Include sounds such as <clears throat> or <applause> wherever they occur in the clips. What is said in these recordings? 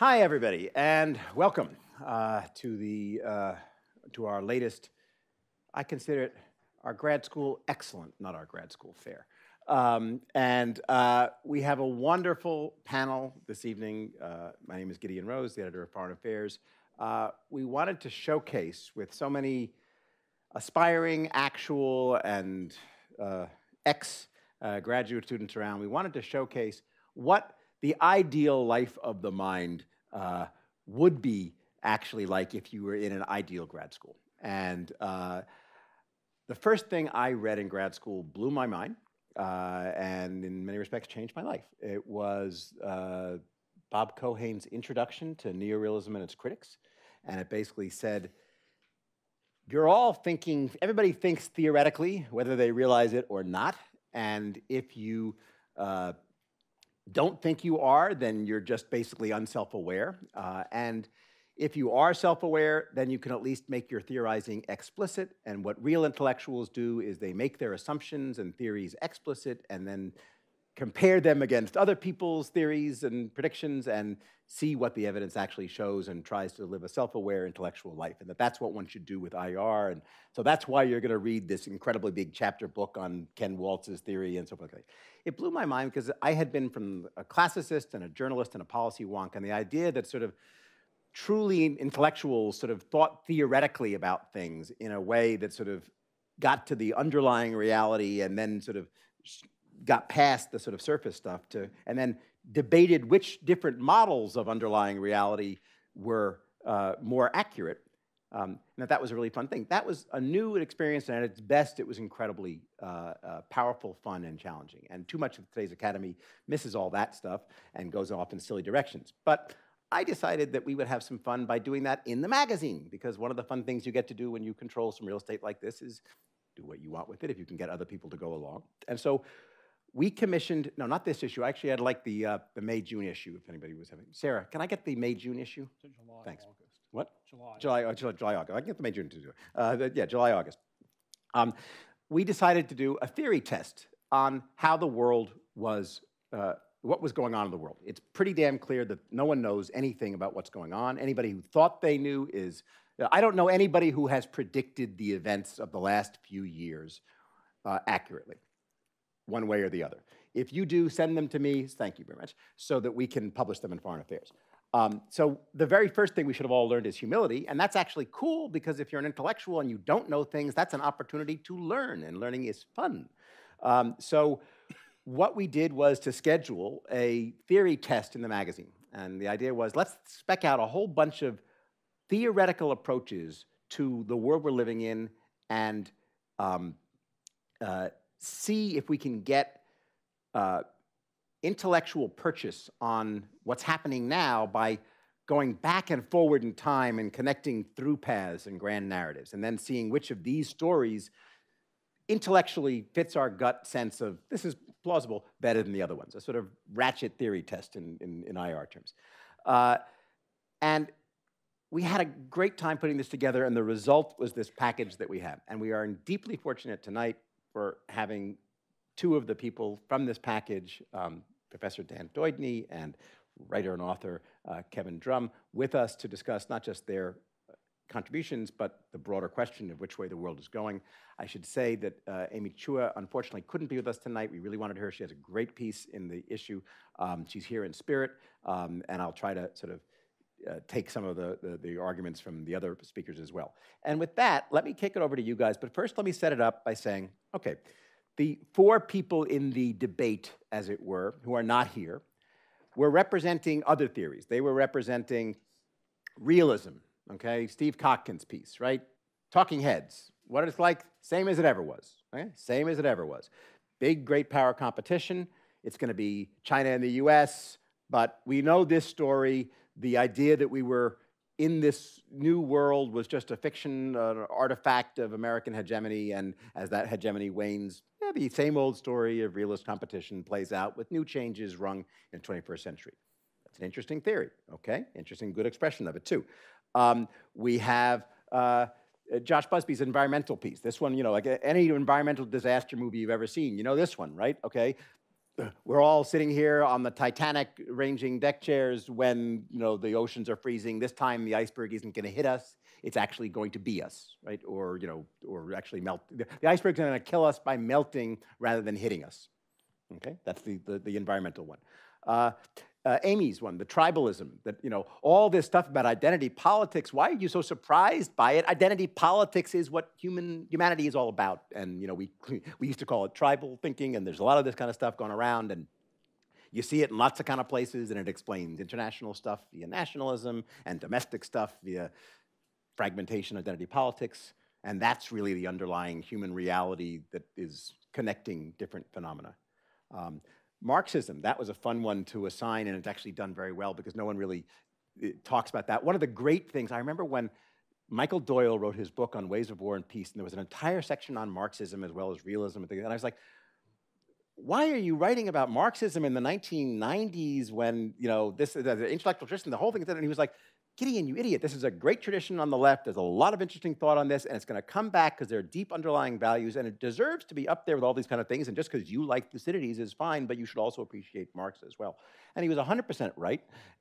Hi, everybody, and welcome uh, to the uh, to our latest. I consider it our grad school excellent, not our grad school fair. Um, and uh, we have a wonderful panel this evening. Uh, my name is Gideon Rose, the editor of Foreign Affairs. Uh, we wanted to showcase with so many aspiring, actual, and uh, ex graduate students around. We wanted to showcase what the ideal life of the mind uh, would be actually like if you were in an ideal grad school. And uh, the first thing I read in grad school blew my mind uh, and in many respects changed my life. It was uh, Bob Keohane's introduction to neorealism and its critics. And it basically said, you're all thinking, everybody thinks theoretically, whether they realize it or not. And if you uh, don't think you are, then you're just basically unself-aware. Uh, and if you are self-aware, then you can at least make your theorizing explicit. And what real intellectuals do is they make their assumptions and theories explicit and then compare them against other people's theories and predictions and see what the evidence actually shows and tries to live a self-aware intellectual life and that that's what one should do with IR and so that's why you're going to read this incredibly big chapter book on Ken Waltz's theory and so forth. It blew my mind because I had been from a classicist and a journalist and a policy wonk and the idea that sort of truly intellectuals sort of thought theoretically about things in a way that sort of got to the underlying reality and then sort of got past the sort of surface stuff to, and then debated which different models of underlying reality were uh, more accurate. Um, and that that was a really fun thing. That was a new experience, and at its best, it was incredibly uh, uh, powerful, fun, and challenging. And too much of today's academy misses all that stuff and goes off in silly directions. But I decided that we would have some fun by doing that in the magazine, because one of the fun things you get to do when you control some real estate like this is do what you want with it if you can get other people to go along. And so we commissioned, no, not this issue. Actually, I'd like the, uh, the May, June issue if anybody was having. Sarah, can I get the May, June issue? July, Thanks. August. What? July. July, uh, July, July, August. I can get the May, June to do it. Uh, the, yeah, July, August. Um, we decided to do a theory test on how the world was, uh, what was going on in the world. It's pretty damn clear that no one knows anything about what's going on. Anybody who thought they knew is, I don't know anybody who has predicted the events of the last few years uh, accurately, one way or the other. If you do, send them to me, thank you very much, so that we can publish them in Foreign Affairs. Um, so the very first thing we should have all learned is humility, and that's actually cool because if you're an intellectual and you don't know things, that's an opportunity to learn, and learning is fun. Um, so what we did was to schedule a theory test in the magazine, and the idea was let's spec out a whole bunch of theoretical approaches to the world we're living in and um, uh, see if we can get uh, intellectual purchase on what's happening now by going back and forward in time and connecting through paths and grand narratives, and then seeing which of these stories intellectually fits our gut sense of this is plausible better than the other ones, a sort of ratchet theory test in, in, in IR terms. Uh, and we had a great time putting this together, and the result was this package that we have. And we are deeply fortunate tonight for having two of the people from this package, um, Professor Dan Deudney and writer and author uh, Kevin Drum, with us to discuss not just their uh, contributions, but the broader question of which way the world is going. I should say that uh, Amy Chua unfortunately couldn't be with us tonight. We really wanted her. She has a great piece in the issue. Um, she's here in spirit, um, and I'll try to sort of uh, take some of the, the, the, arguments from the other speakers as well. And with that, let me kick it over to you guys. But first, let me set it up by saying, okay, the four people in the debate, as it were, who are not here, were representing other theories. They were representing realism, okay? Steve Kotkin's piece, right? Talking heads, what it's like, same as it ever was, okay? Same as it ever was. Big, great power competition. It's going to be China and the US, but we know this story the idea that we were in this new world was just a fiction, an artifact of American hegemony, and as that hegemony wanes, yeah, the same old story of realist competition plays out with new changes rung in the 21st century. That's an interesting theory, okay? Interesting, good expression of it, too. Um, we have uh, Josh Busby's environmental piece. This one, you know, like any environmental disaster movie you've ever seen, you know this one, right? Okay, we're all sitting here on the Titanic ranging deck chairs when you know the oceans are freezing. This time the iceberg isn't going to hit us. It's actually going to be us, right? Or you know, or actually melt. The, the iceberg's going to kill us by melting rather than hitting us. Okay, that's the the, the environmental one. Uh, uh, Amy's one, the tribalism, that, you know, all this stuff about identity politics, why are you so surprised by it? Identity politics is what human humanity is all about. And, you know, we, <laughs> we used to call it tribal thinking, and there's a lot of this kind of stuff going around, and you see it in lots of kind of places, and it explains international stuff via nationalism and domestic stuff via fragmentation, identity politics, and that's really the underlying human reality that is connecting different phenomena. Um, Marxism, that was a fun one to assign, and it's actually done very well because no one really eh, talks about that. One of the great things, I remember when Michael Doyle wrote his book on Ways of War and Peace, and there was an entire section on Marxism as well as realism, and things, and I was like, why are you writing about Marxism in the 1990s when, you know, this, the, the intellectual tradition, the whole thing, and he was like, Gideon, you idiot, this is a great tradition on the left. There's a lot of interesting thought on this, and it's going to come back because there are deep underlying values, and it deserves to be up there with all these kind of things. And just because you like Thucydides is fine, but you should also appreciate Marx as well. And he was 100% right.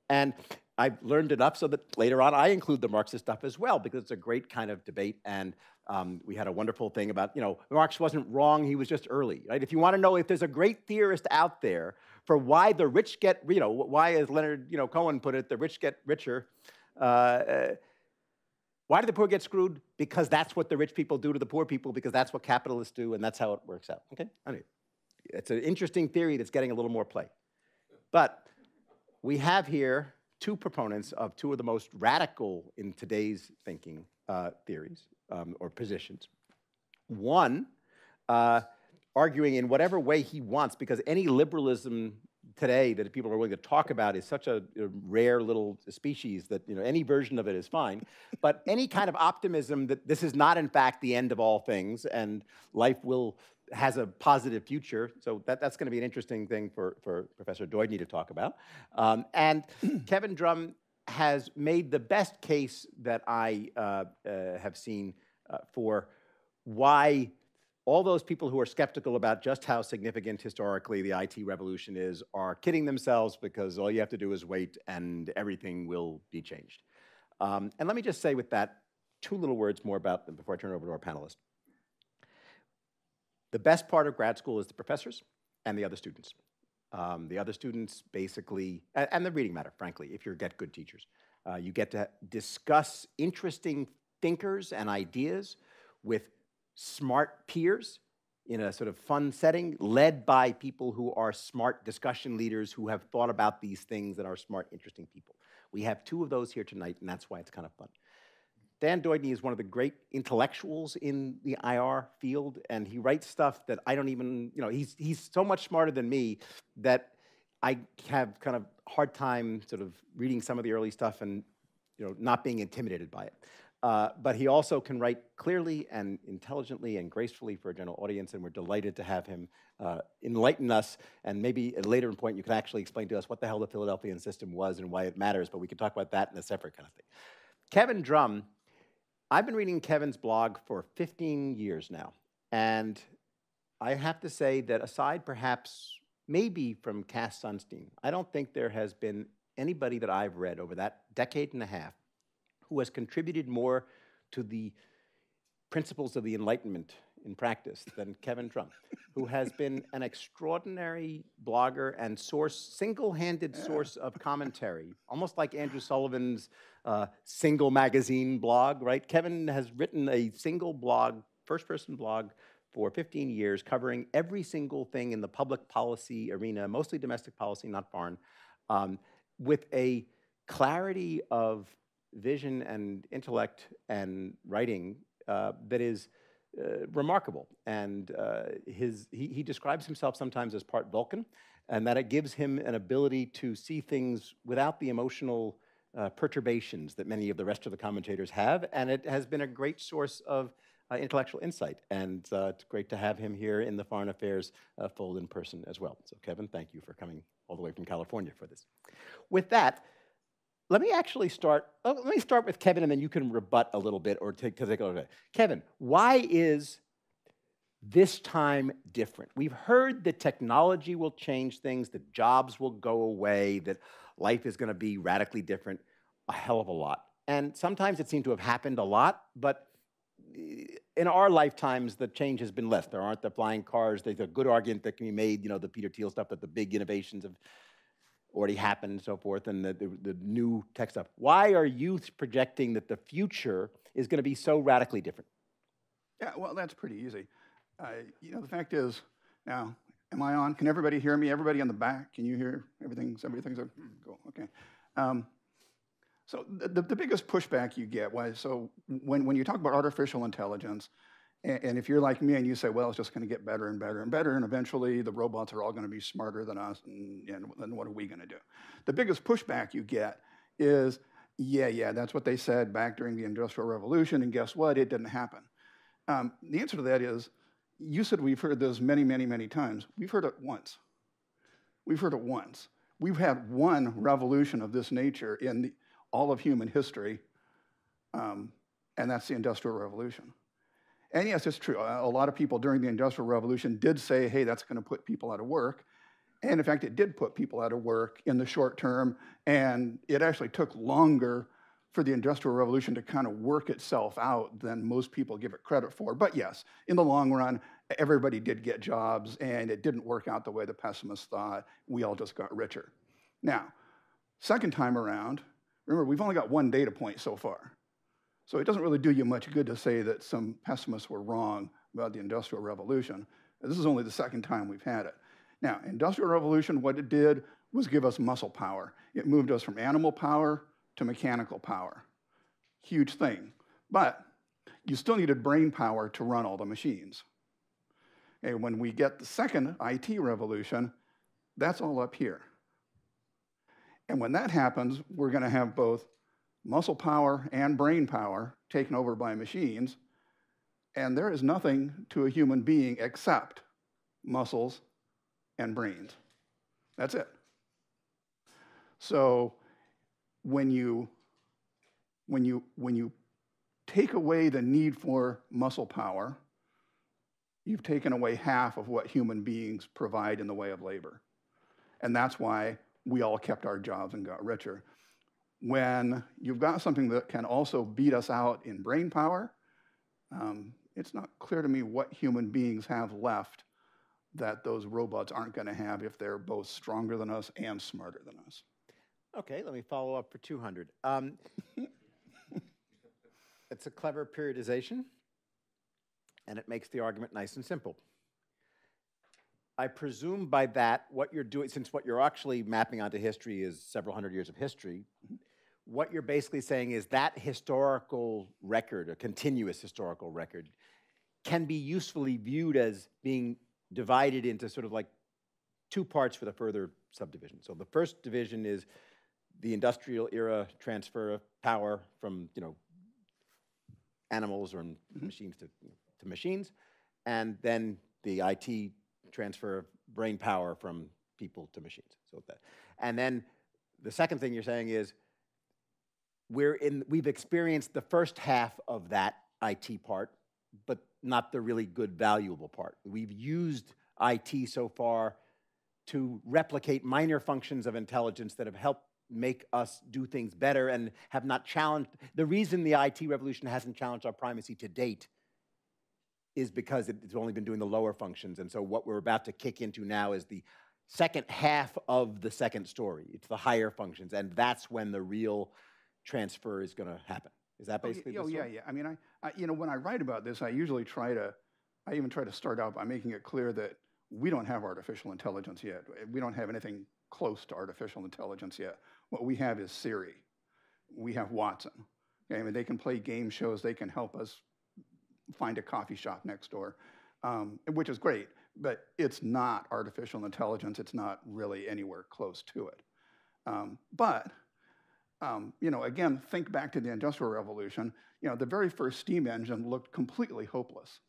And I've learned enough so that later on I include the Marxist stuff as well, because it's a great kind of debate. And um, we had a wonderful thing about, you know, Marx wasn't wrong, he was just early, right? If you want to know if there's a great theorist out there for why the rich get, you know, why, as Leonard, you know, Cohen put it, the rich get richer, uh, uh, why do the poor get screwed? Because that's what the rich people do to the poor people, because that's what capitalists do, and that's how it works out. Okay? Anyway, it's an interesting theory that's getting a little more play. But we have here two proponents of two of the most radical in today's thinking uh, theories um, or positions. One, uh, arguing in whatever way he wants, because any liberalism today that people are willing to talk about is such a, a, rare little species that you know any version of it is fine. but any kind of optimism that this is not in fact the end of all things and life will has a positive future. So that, that's going to be an interesting thing for, for Professor Deudney to talk about. Um, and <clears throat> Kevin Drum has made the best case that I uh, uh, have seen uh, for why all those people who are skeptical about just how significant historically the IT revolution is are kidding themselves because all you have to do is wait and everything will be changed. Um, and let me just say with that two little words more about them before I turn it over to our panelists. The best part of grad school is the professors and the other students. Um, the other students basically, and, and, the reading matter, frankly, if you get good teachers. Uh, you get to discuss interesting thinkers and ideas with smart peers in a sort of fun setting, led by people who are smart discussion leaders who have thought about these things and are smart, interesting people. We have two of those here tonight, and that's why it's kind of fun. Dan Deudney is one of the great intellectuals in the IR field, and he writes stuff that I don't even, you know, he's, he's so much smarter than me that I have kind of hard time sort of reading some of the early stuff and, you know, not being intimidated by it. Uh, but he also can write clearly and intelligently and gracefully for a general audience, and we're delighted to have him uh, enlighten us. And maybe at a later point, you can actually explain to us what the hell the Philadelphian system was and why it matters, but we can talk about that in a separate kind of thing. Kevin Drum, I've been reading Kevin's blog for 15 years now, and I have to say that aside perhaps maybe from Cass Sunstein, I don't think there has been anybody that I've read over that decade and a half who has contributed more to the principles of the Enlightenment in practice than Kevin Drum, who has been an extraordinary blogger and source, single-handed source of commentary, almost like Andrew Sullivan's uh, single magazine blog, right? Kevin has written a single blog, first-person blog, for 15 years, covering every single thing in the public policy arena, mostly domestic policy, not foreign, um, with a clarity of vision and intellect and writing uh, that is uh, remarkable. And uh, his, he, he, describes himself sometimes as part Vulcan, and that it gives him an ability to see things without the emotional uh, perturbations that many of the rest of the commentators have. And it has been a great source of uh, intellectual insight. And uh, it's great to have him here in the Foreign Affairs fold in person as well. So, Kevin, thank you for coming all the way from California for this. With that, let me actually start. Oh, let me start with Kevin, and then you can rebut a little bit or take, take a little bit. Kevin, why is this time different. We've heard that technology will change things, that jobs will go away, that life is going to be radically different a hell of a lot. And sometimes it seemed to have happened a lot, but eh, in our lifetimes, the change has been less. There aren't the flying cars. There's a good argument that can be made, you know, the Peter Thiel stuff, that the big innovations have already happened and so forth, and the, the, the new tech stuff. Why are you projecting that the future is going to be so radically different? Yeah, well, that's pretty easy. Uh, you know, the fact is, now, am I on? Can everybody hear me? Everybody on the back, can you hear everything? Everything's cool. Okay. Um, so the, the biggest pushback you get was so when, when you talk about artificial intelligence, and, and if you're like me and you say, well, it's just going to get better and better and better, and eventually the robots are all going to be smarter than us, and, and then what are we going to do? The biggest pushback you get is, yeah, yeah, that's what they said back during the Industrial Revolution, and guess what? It didn't happen. Um, the answer to that is, you said we've heard this many, many, many times. We've heard it once. We've heard it once. We've had one revolution of this nature in the, all of human history, um, and that's the Industrial Revolution. And yes, it's true. A lot of people during the Industrial Revolution did say, hey, that's going to put people out of work. And in fact, it did put people out of work in the short term, and it actually took longer for the Industrial Revolution to kind of work itself out than most people give it credit for. But yes, in the long run, everybody did get jobs, and it didn't work out the way the pessimists thought. We all just got richer. Now, second time around, Remember, we've only got one data point so far. So it doesn't really do you much good to say that some pessimists were wrong about the Industrial Revolution. This is only the second time we've had it. Now, Industrial Revolution, what it did was give us muscle power. It moved us from animal power to mechanical power. Huge thing. But you still needed brain power to run all the machines. And when we get the second IT revolution, that's all up here. And when that happens, we're going to have both muscle power and brain power taken over by machines. And there is nothing to a human being except muscles and brains. That's it. So when you, when you, when you take away the need for muscle power, you've taken away half of what human beings provide in the way of labor. And that's why we all kept our jobs and got richer. When you've got something that can also beat us out in brain power, um, it's not clear to me what human beings have left that those robots aren't going to have if they're both stronger than us and smarter than us. Okay, let me follow up for 200. Um, <laughs> it's a clever periodization, and it makes the argument nice and simple. I presume by that, what you're doing, since what you're actually mapping onto history is several hundred years of history, what you're basically saying is that historical record, a continuous historical record, can be usefully viewed as being divided into sort of like two parts for the further subdivision. So the first division is the industrial era transfer of power from, you know, animals or mm-hmm. machines to, to machines, and then the IT transfer of brain power from people to machines. So that, and then the second thing you're saying is we're in, we've experienced the first half of that IT part, but not the really good, valuable part. We've used IT so far to replicate minor functions of intelligence that have helped make us do things better and have not challenged. The reason the IT revolution hasn't challenged our primacy to date is because it's only been doing the lower functions. And so what we're about to kick into now is the second half of the second story. It's the higher functions, and that's when the real transfer is going to happen. Is that basically? Oh, yeah, yeah. I mean, I, I, you know, when I write about this, I usually try to, I even try to start out by making it clear that we don't have artificial intelligence yet. We don't have anything close to artificial intelligence yet. What we have is Siri. We have Watson. Okay? I mean, they can play game shows. They can help us find a coffee shop next door, um, which is great, but it's not artificial intelligence. It's not really anywhere close to it. Um, but, um, you know, again, think back to the Industrial Revolution. You know, the very first steam engine looked completely hopeless.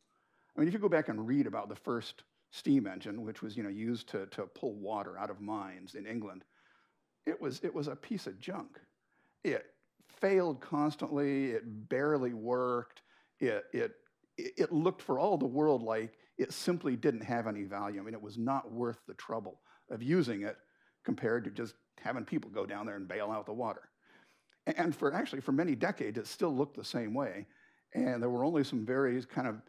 I mean, if you go back and read about the first steam engine, which was, you know, used to, to pull water out of mines in England, it was, it was a piece of junk. It failed constantly. It barely worked. It, it it looked for all the world like it simply didn't have any value. I mean, it was not worth the trouble of using it compared to just having people go down there and bail out the water. And for actually, for many decades, it still looked the same way. And there were only some very kind of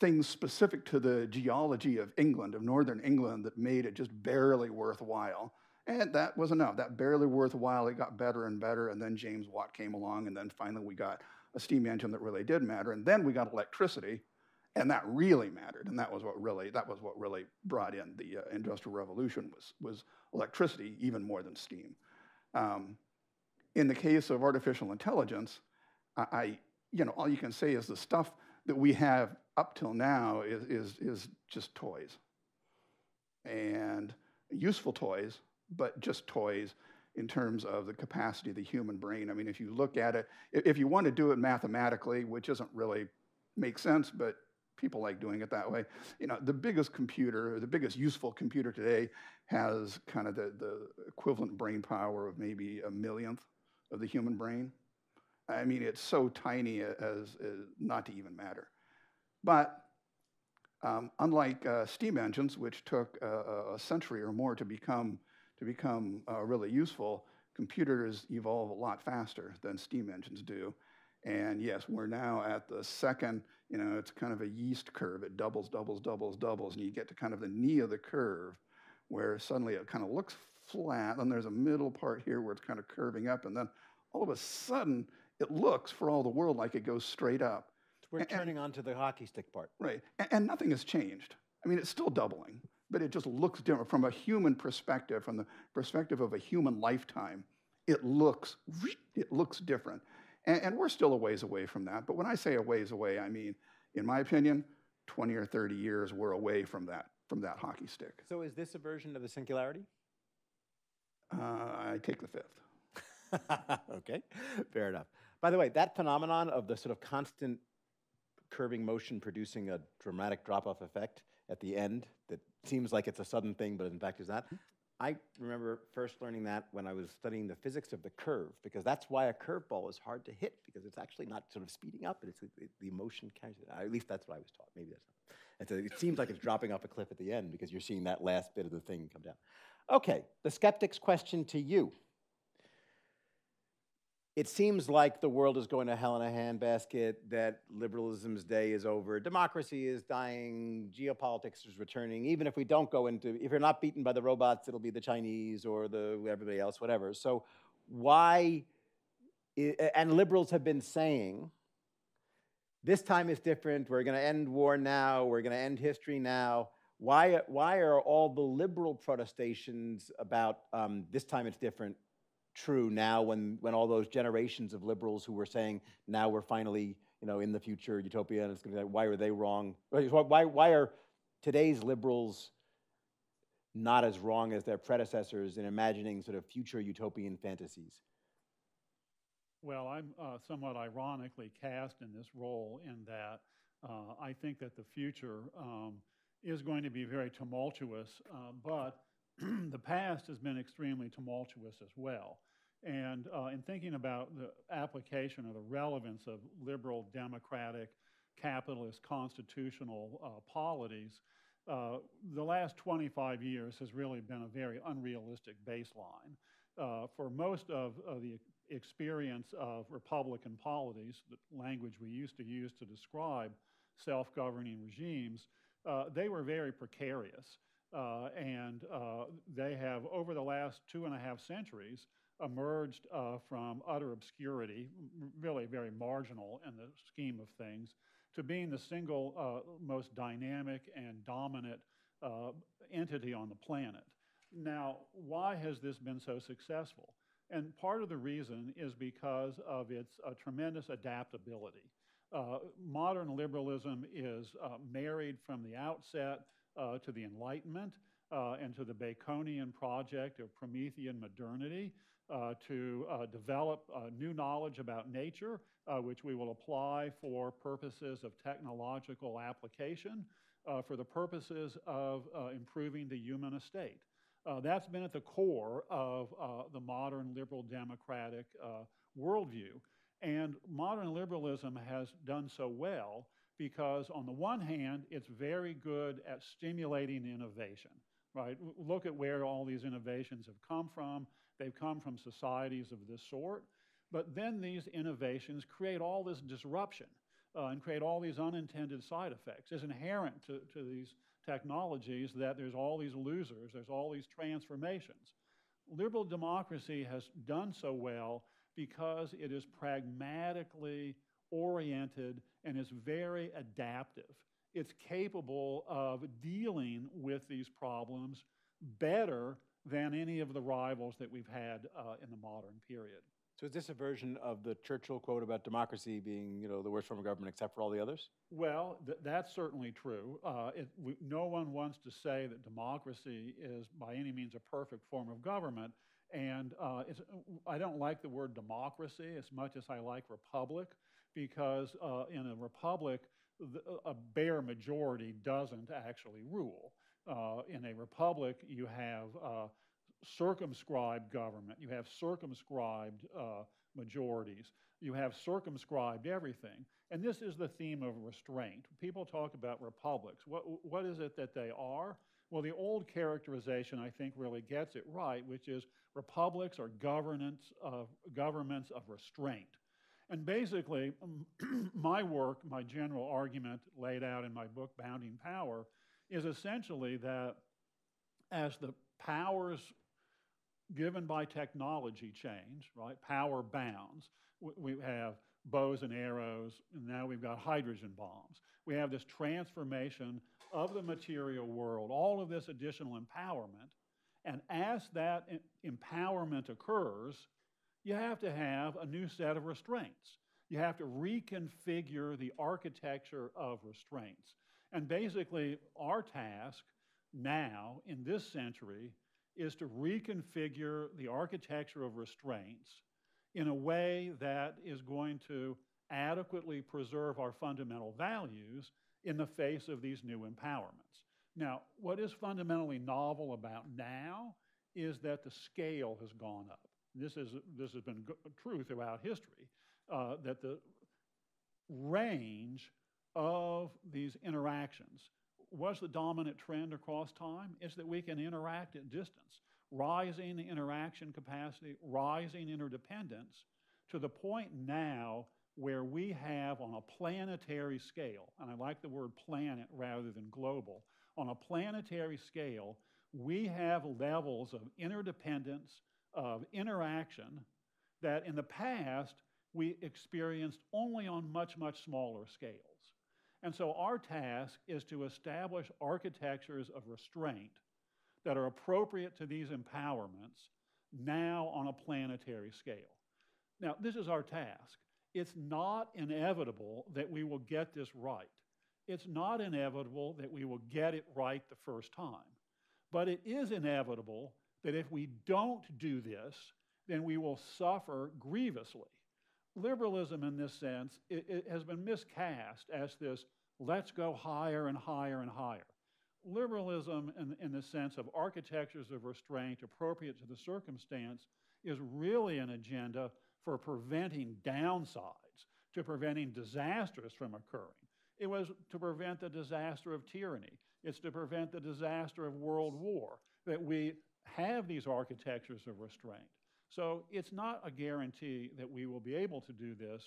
things specific to the geology of England, of northern England, that made it just barely worthwhile. And that was enough. That barely worthwhile, it got better and better. And then James Watt came along, and then finally we got a steam engine that really did matter. And then we got electricity, and that really mattered. And that was what really that was what really brought in the uh, industrial revolution was was electricity even more than steam. Um, in the case of artificial intelligence, I, you know all you can say is the stuff that we have up till now is is is just toys and useful toys, but just toys in terms of the capacity of the human brain. I mean, if you look at it, if you want to do it mathematically, which doesn't really make sense, but people like doing it that way. You know, the biggest computer, the biggest useful computer today has kind of the, the equivalent brain power of maybe a millionth of the human brain. I mean, it's so tiny as, as not to even matter. But um, unlike uh, steam engines, which took a, a, century or more to become, to become uh, really useful, computers evolve a lot faster than steam engines do. And yes, we're now at the second, you know, it's kind of a yeast curve. It doubles, doubles, doubles, doubles, and you get to kind of the knee of the curve where suddenly it kind of looks flat, and there's a middle part here where it's kind of curving up, and then all of a sudden it looks for all the world like it goes straight up. We're and, turning on to the hockey stick part. Right, and, and nothing has changed. I mean, it's still doubling, but it just looks different from a human perspective, from the perspective of a human lifetime. It looks, it looks different. And, and, we're still a ways away from that. But when I say a ways away, I mean, in my opinion, 20 or 30 years, we're away from that, from that hockey stick. So is this a version of the singularity? Uh, I take the fifth. <laughs> okay, fair enough. By the way, that phenomenon of the sort of constant curving motion producing a dramatic drop-off effect at the end that seems like it's a sudden thing, but in fact is not. I remember first learning that when I was studying the physics of the curve, because that's why a curveball is hard to hit, because it's actually not sort of speeding up, but it's the, the motion carries it. At least that's what I was taught. Maybe that's not. And so it seems like it's dropping off a cliff at the end because you're seeing that last bit of the thing come down. Okay, the skeptic's question to you it seems like the world is going to hell in a handbasket, that liberalism's day is over, democracy is dying, geopolitics is returning. Even if we don't go into, if you're not beaten by the robots, it'll be the Chinese or the everybody else, whatever. So why, and liberals have been saying, this time is different, we're going to end war now, we're going to end history now. Why, why are all the liberal protestations about um, this time it's different true now when, when all those generations of liberals who were saying now we're finally you know in the future utopia and it's going to be like, why are they wrong? Why, why are today's liberals not as wrong as their predecessors in imagining sort of future utopian fantasies? Well i'm uh, somewhat ironically cast in this role in that uh, i think that the future um, is going to be very tumultuous uh, but <clears throat> the past has been extremely tumultuous as well. And uh, in thinking about the application or the relevance of liberal, democratic, capitalist, constitutional uh, polities, uh, the last 25 years has really been a very unrealistic baseline. Uh, for most of, of, the experience of Republican polities, the language we used to use to describe self governing regimes, they were very precarious. Uh, and uh, they have, over the last two and a half centuries, emerged uh, from utter obscurity, really very marginal in the scheme of things, to being the single uh, most dynamic and dominant uh, entity on the planet. Now, why has this been so successful? And part of the reason is because of its uh, tremendous adaptability. Modern liberalism is married from the outset uh, to the Enlightenment uh, and to the Baconian project of Promethean modernity uh, to uh, develop uh, new knowledge about nature, uh, which we will apply for purposes of technological application, for the purposes of improving the human estate. that's been at the core of the modern liberal democratic worldview. And modern liberalism has done so well because on the one hand, it's very good at stimulating innovation, right? Look at where all these innovations have come from. They've come from societies of this sort. But then these innovations create all this disruption uh, and create all these unintended side effects. It's inherent to, to these technologies that there's all these losers, there's all these transformations. Liberal democracy has done so well because it is pragmatically oriented and is very adaptive. It's capable of dealing with these problems better than any of the rivals that we've had uh, in the modern period. So is this a version of the Churchill quote about democracy being, you know, the worst form of government except for all the others? Well, th that's certainly true. Uh, it, we, no one wants to say that democracy is by any means a perfect form of government. And uh, I don't like the word democracy as much as I like republic, because uh, in a republic, the, a bare majority doesn't actually rule. Uh, in a republic, you have uh, circumscribed government, you have circumscribed uh, majorities, you have circumscribed everything. And this is the theme of restraint. People talk about republics. What, what is it that they are? Well, the old characterization, I think, really gets it right, which is republics are governance of, governments of restraint. And basically, um, <clears throat> my work, my general argument laid out in my book, Bounding Power, is essentially that as the powers given by technology change, right? Power bounds. We have bows and arrows, and now we've got hydrogen bombs. We have this transformation of the material world, all of this additional empowerment. And as that empowerment occurs, you have to have a new set of restraints. You have to reconfigure the architecture of restraints. And basically, our task now in this century is to reconfigure the architecture of restraints in a way that is going to adequately preserve our fundamental values in the face of these new empowerments. Now, what is fundamentally novel about now is that the scale has gone up. This, is, this has been true throughout history, uh, that the range of these interactions was the dominant trend across time is that we can interact at distance, rising interaction capacity, rising interdependence, to the point now where we have on a planetary scale, and I like the word planet rather than global, on a planetary scale, we have levels of interdependence, of interaction that in the past we experienced only on much, much smaller scales. And so our task is to establish architectures of restraint that are appropriate to these empowerments now on a planetary scale. Now, this is our task. It's not inevitable that we will get this right. It's not inevitable that we will get it right the first time. But it is inevitable that if we don't do this, then we will suffer grievously liberalism in this sense it, it has been miscast as this let's go higher and higher and higher. Liberalism, in, in the sense of architectures of restraint appropriate to the circumstance, is really an agenda for preventing downsides, to preventing disasters from occurring. It was to prevent the disaster of tyranny. It's to prevent the disaster of world war that we have these architectures of restraint. So it's not a guarantee that we will be able to do this.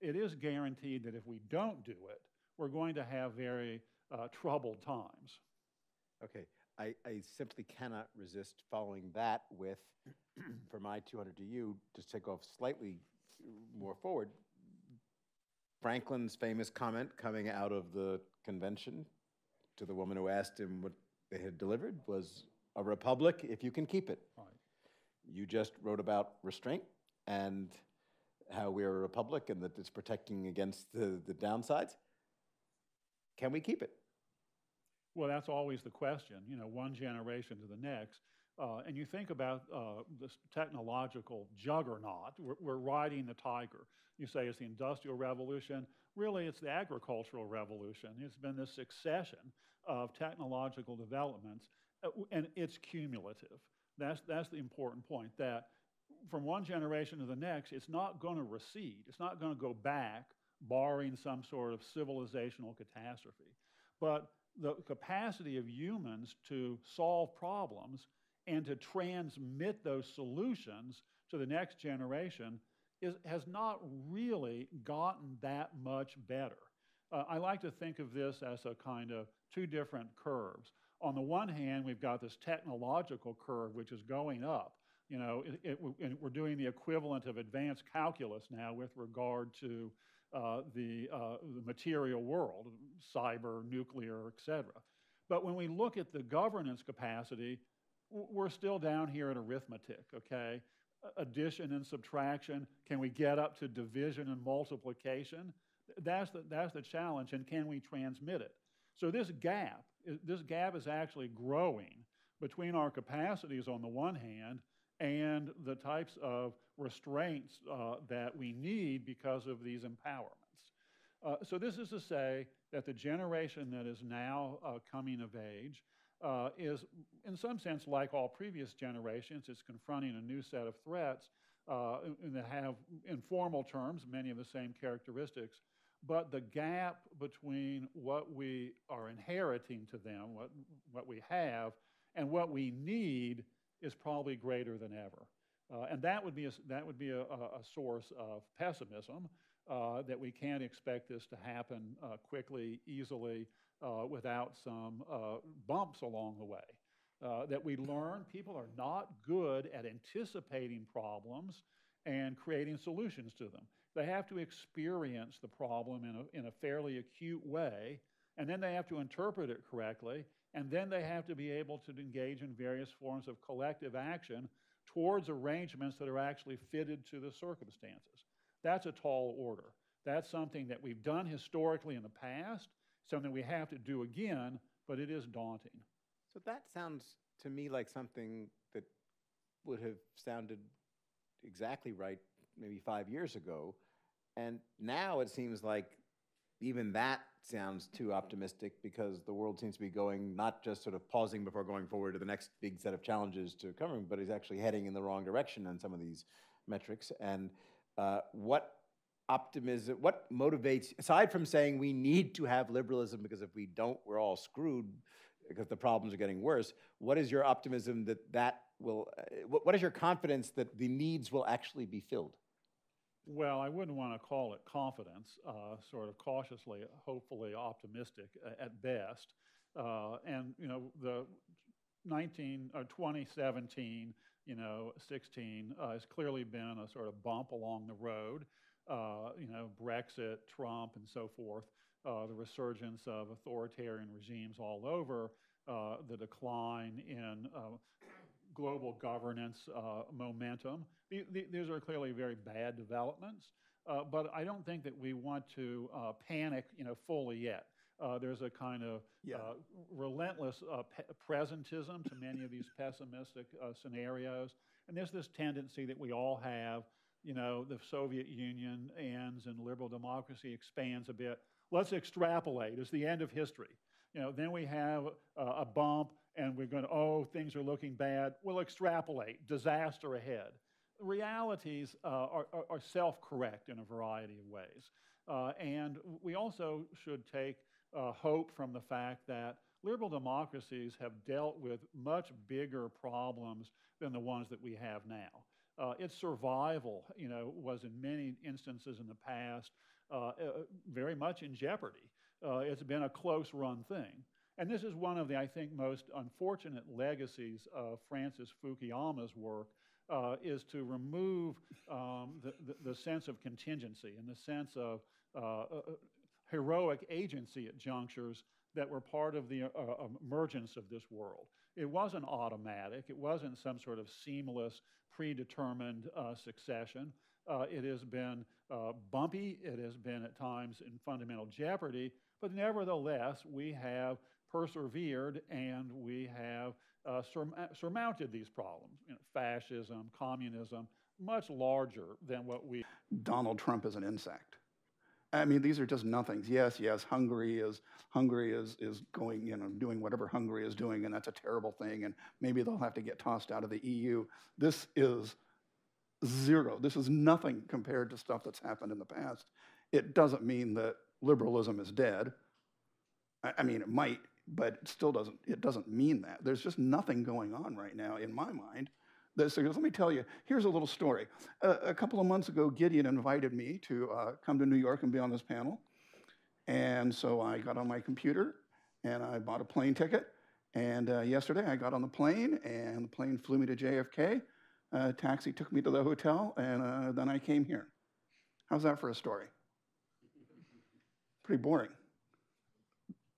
It is guaranteed that if we don't do it, we're going to have very uh, troubled times. Okay, I, I, simply cannot resist following that with, <clears throat> for my 200 to you, just take off slightly more forward, Franklin's famous comment coming out of the convention to the woman who asked him what they had delivered was a republic if you can keep it. Right. You just wrote about restraint and how we're a republic and that it's protecting against the, the downsides. Can we keep it? Well, that's always the question, you know, one generation to the next. Uh, and you think about uh, this technological juggernaut, we're, we're, riding the tiger. You say it's the Industrial Revolution. Really, it's the agricultural revolution. It's been this succession of technological developments, uh, and it's cumulative. That's, that's the important point that from one generation to the next, it's not going to recede. It's not going to go back barring some sort of civilizational catastrophe. But the capacity of humans to solve problems and to transmit those solutions to the next generation is, has not really gotten that much better. Uh, I like to think of this as a kind of two different curves. On the one hand, we've got this technological curve which is going up. You know, it, it, we're doing the equivalent of advanced calculus now with regard to uh, the, uh, the material world, cyber, nuclear, et cetera. But when we look at the governance capacity, we're still down here at arithmetic, okay? Addition and subtraction, can we get up to division and multiplication? That's the, that's the challenge, and can we transmit it? So this gap, this gap is actually growing between our capacities on the one hand and the types of restraints uh, that we need because of these empowerments. Uh, so this is to say that the generation that is now uh, coming of age uh, is, in some sense, like all previous generations, it's confronting a new set of threats uh, that have, in formal terms, many of the same characteristics. But the gap between what we are inheriting to them, what, what we have, and what we need is probably greater than ever. Uh, and that would be a, that would be a, a source of pessimism uh, that we can't expect this to happen uh, quickly, easily, uh, without some uh, bumps along the way. Uh, that we learn people are not good at anticipating problems and creating solutions to them. They have to experience the problem in a, in a fairly acute way, and then they have to interpret it correctly, and then they have to be able to engage in various forms of collective action towards arrangements that are actually fitted to the circumstances. That's a tall order. That's something that we've done historically in the past, something we have to do again, but it is daunting. So that sounds to me like something that would have sounded exactly right maybe five years ago. And now it seems like even that sounds too optimistic because the world seems to be going not just sort of pausing before going forward to the next big set of challenges to come, but is actually heading in the wrong direction on some of these metrics. And uh, what optimism, what motivates, aside from saying we need to have liberalism because if we don't, we're all screwed because the problems are getting worse, what is your optimism that that will, uh, what is your confidence that the needs will actually be filled? Well, I wouldn't want to call it confidence, uh, sort of cautiously, hopefully optimistic at best. Uh, and, you know, the 19 or 2017, you know, 16 uh, has clearly been a sort of bump along the road. Uh, you know, Brexit, Trump, and so forth, uh, the resurgence of authoritarian regimes all over, uh, the decline in global governance momentum. The, the, these are clearly very bad developments, but I don't think that we want to panic, you know, fully yet. Uh, there's a kind of yeah. uh, relentless uh, presentism to many of these pessimistic scenarios. And there's this tendency that we all have you know, the Soviet Union ends and liberal democracy expands a bit. Let's extrapolate. It's the end of history. You know, then we have a bump and we're going oh, things are looking bad. We'll extrapolate. Disaster ahead. Realities uh, are, are, are self correct in a variety of ways. Uh, and we also should take uh, hope from the fact that liberal democracies have dealt with much bigger problems than the ones that we have now. Uh, its survival, you know, was in many instances in the past uh, uh, very much in jeopardy. Uh, it's been a close run thing. And this is one of the, I think, most unfortunate legacies of Francis Fukuyama's work, uh, is to remove um, the, the, the, sense of contingency and the sense of uh, heroic agency at junctures that were part of the emergence of this world. It wasn't automatic. It wasn't some sort of seamless, predetermined uh, succession. Uh, it has been uh, bumpy. It has been at times in fundamental jeopardy. But nevertheless, we have persevered and we have uh, surmounted these problems. You know, fascism, communism, much larger than what we. Donald Trump is an insect. I mean, these are just nothings. Yes, yes, Hungary is Hungary is is going, you know, doing whatever Hungary is doing, and that's a terrible thing. And maybe they'll have to get tossed out of the EU. This is zero. This is nothing compared to stuff that's happened in the past. It doesn't mean that liberalism is dead. I, I mean, it might, but it still doesn't, it doesn't mean that. There's just nothing going on right now in my mind. That says, let me tell you, here's a little story. Uh, a couple of months ago, Gideon invited me to uh, come to New York and be on this panel. And so I got on my computer and I bought a plane ticket. And uh, yesterday I got on the plane and the plane flew me to JFK. A taxi took me to the hotel and uh, then I came here. How's that for a story? Pretty boring.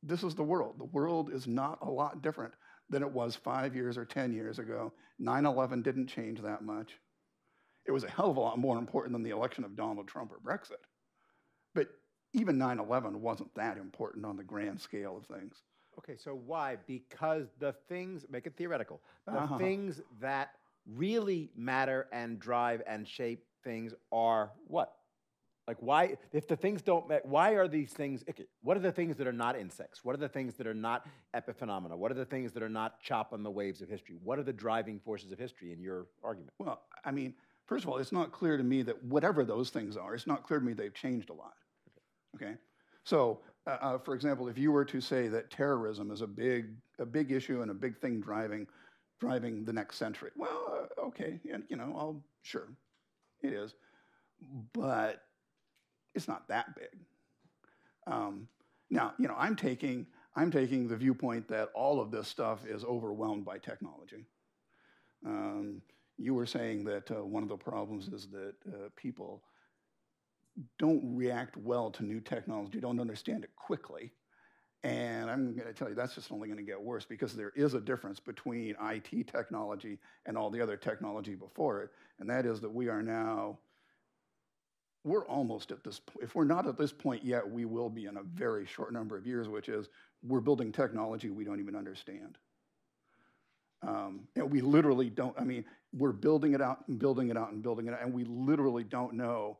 This is the world. The world is not a lot different than it was five years or 10 years ago. 9 11 didn't change that much. It was a hell of a lot more important than the election of Donald Trump or Brexit. But even 9 11 wasn't that important on the grand scale of things. Okay, so why? Because the things, make it theoretical, the Uh-huh. things that really matter and drive and shape things are what? Like why, if the things don't, why are these things, okay, what are the things that are not insects? What are the things that are not epiphenomena? What are the things that are not chop on the waves of history? What are the driving forces of history in your argument? Well, I mean, first of all, it's not clear to me that whatever those things are, it's not clear to me they've changed a lot. Okay? So, uh, uh, for example, if you were to say that terrorism is a big, a big issue and a big thing driving, driving the next century, well, uh, okay, and, you know, I'll, sure, it is. But it's not that big. Um, now, you know, I'm taking, I'm taking the viewpoint that all of this stuff is overwhelmed by technology. Um, you were saying that uh, one of the problems is that uh, people don't react well to new technology, don't understand it quickly. And I'm going to tell you, that's just only going to get worse because there is a difference between IT technology and all the other technology before it. And that is that we are now, we're almost at this point. If we're not at this point yet, we will be in a very short number of years, which is we're building technology we don't even understand. Um, and we literally don't, I mean, we're building it out and building it out and building it out, and we literally don't know,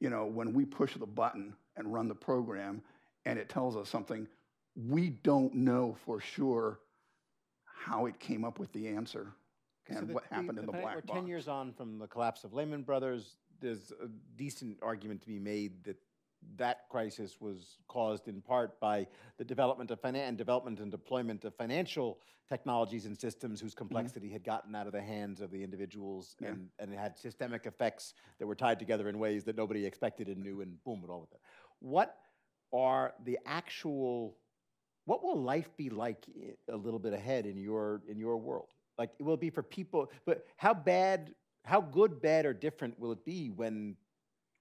you know, when we push the button and run the program and it tells us something, we don't know for sure how it came up with the answer and So the- what the- happened in the fact black We're 10 years on from the collapse of Lehman Brothers. There's a decent argument to be made that that crisis was caused in part by the development of finan- and development and deployment of financial technologies and systems whose complexity had gotten out of the hands of the individuals Mm-hmm. Yeah. and, and it had systemic effects that were tied together in ways that nobody expected and knew and boom, it all went there. What are the actual what will life be like a little bit ahead in your in your world like it will be for people but how bad how good bad or different will it be when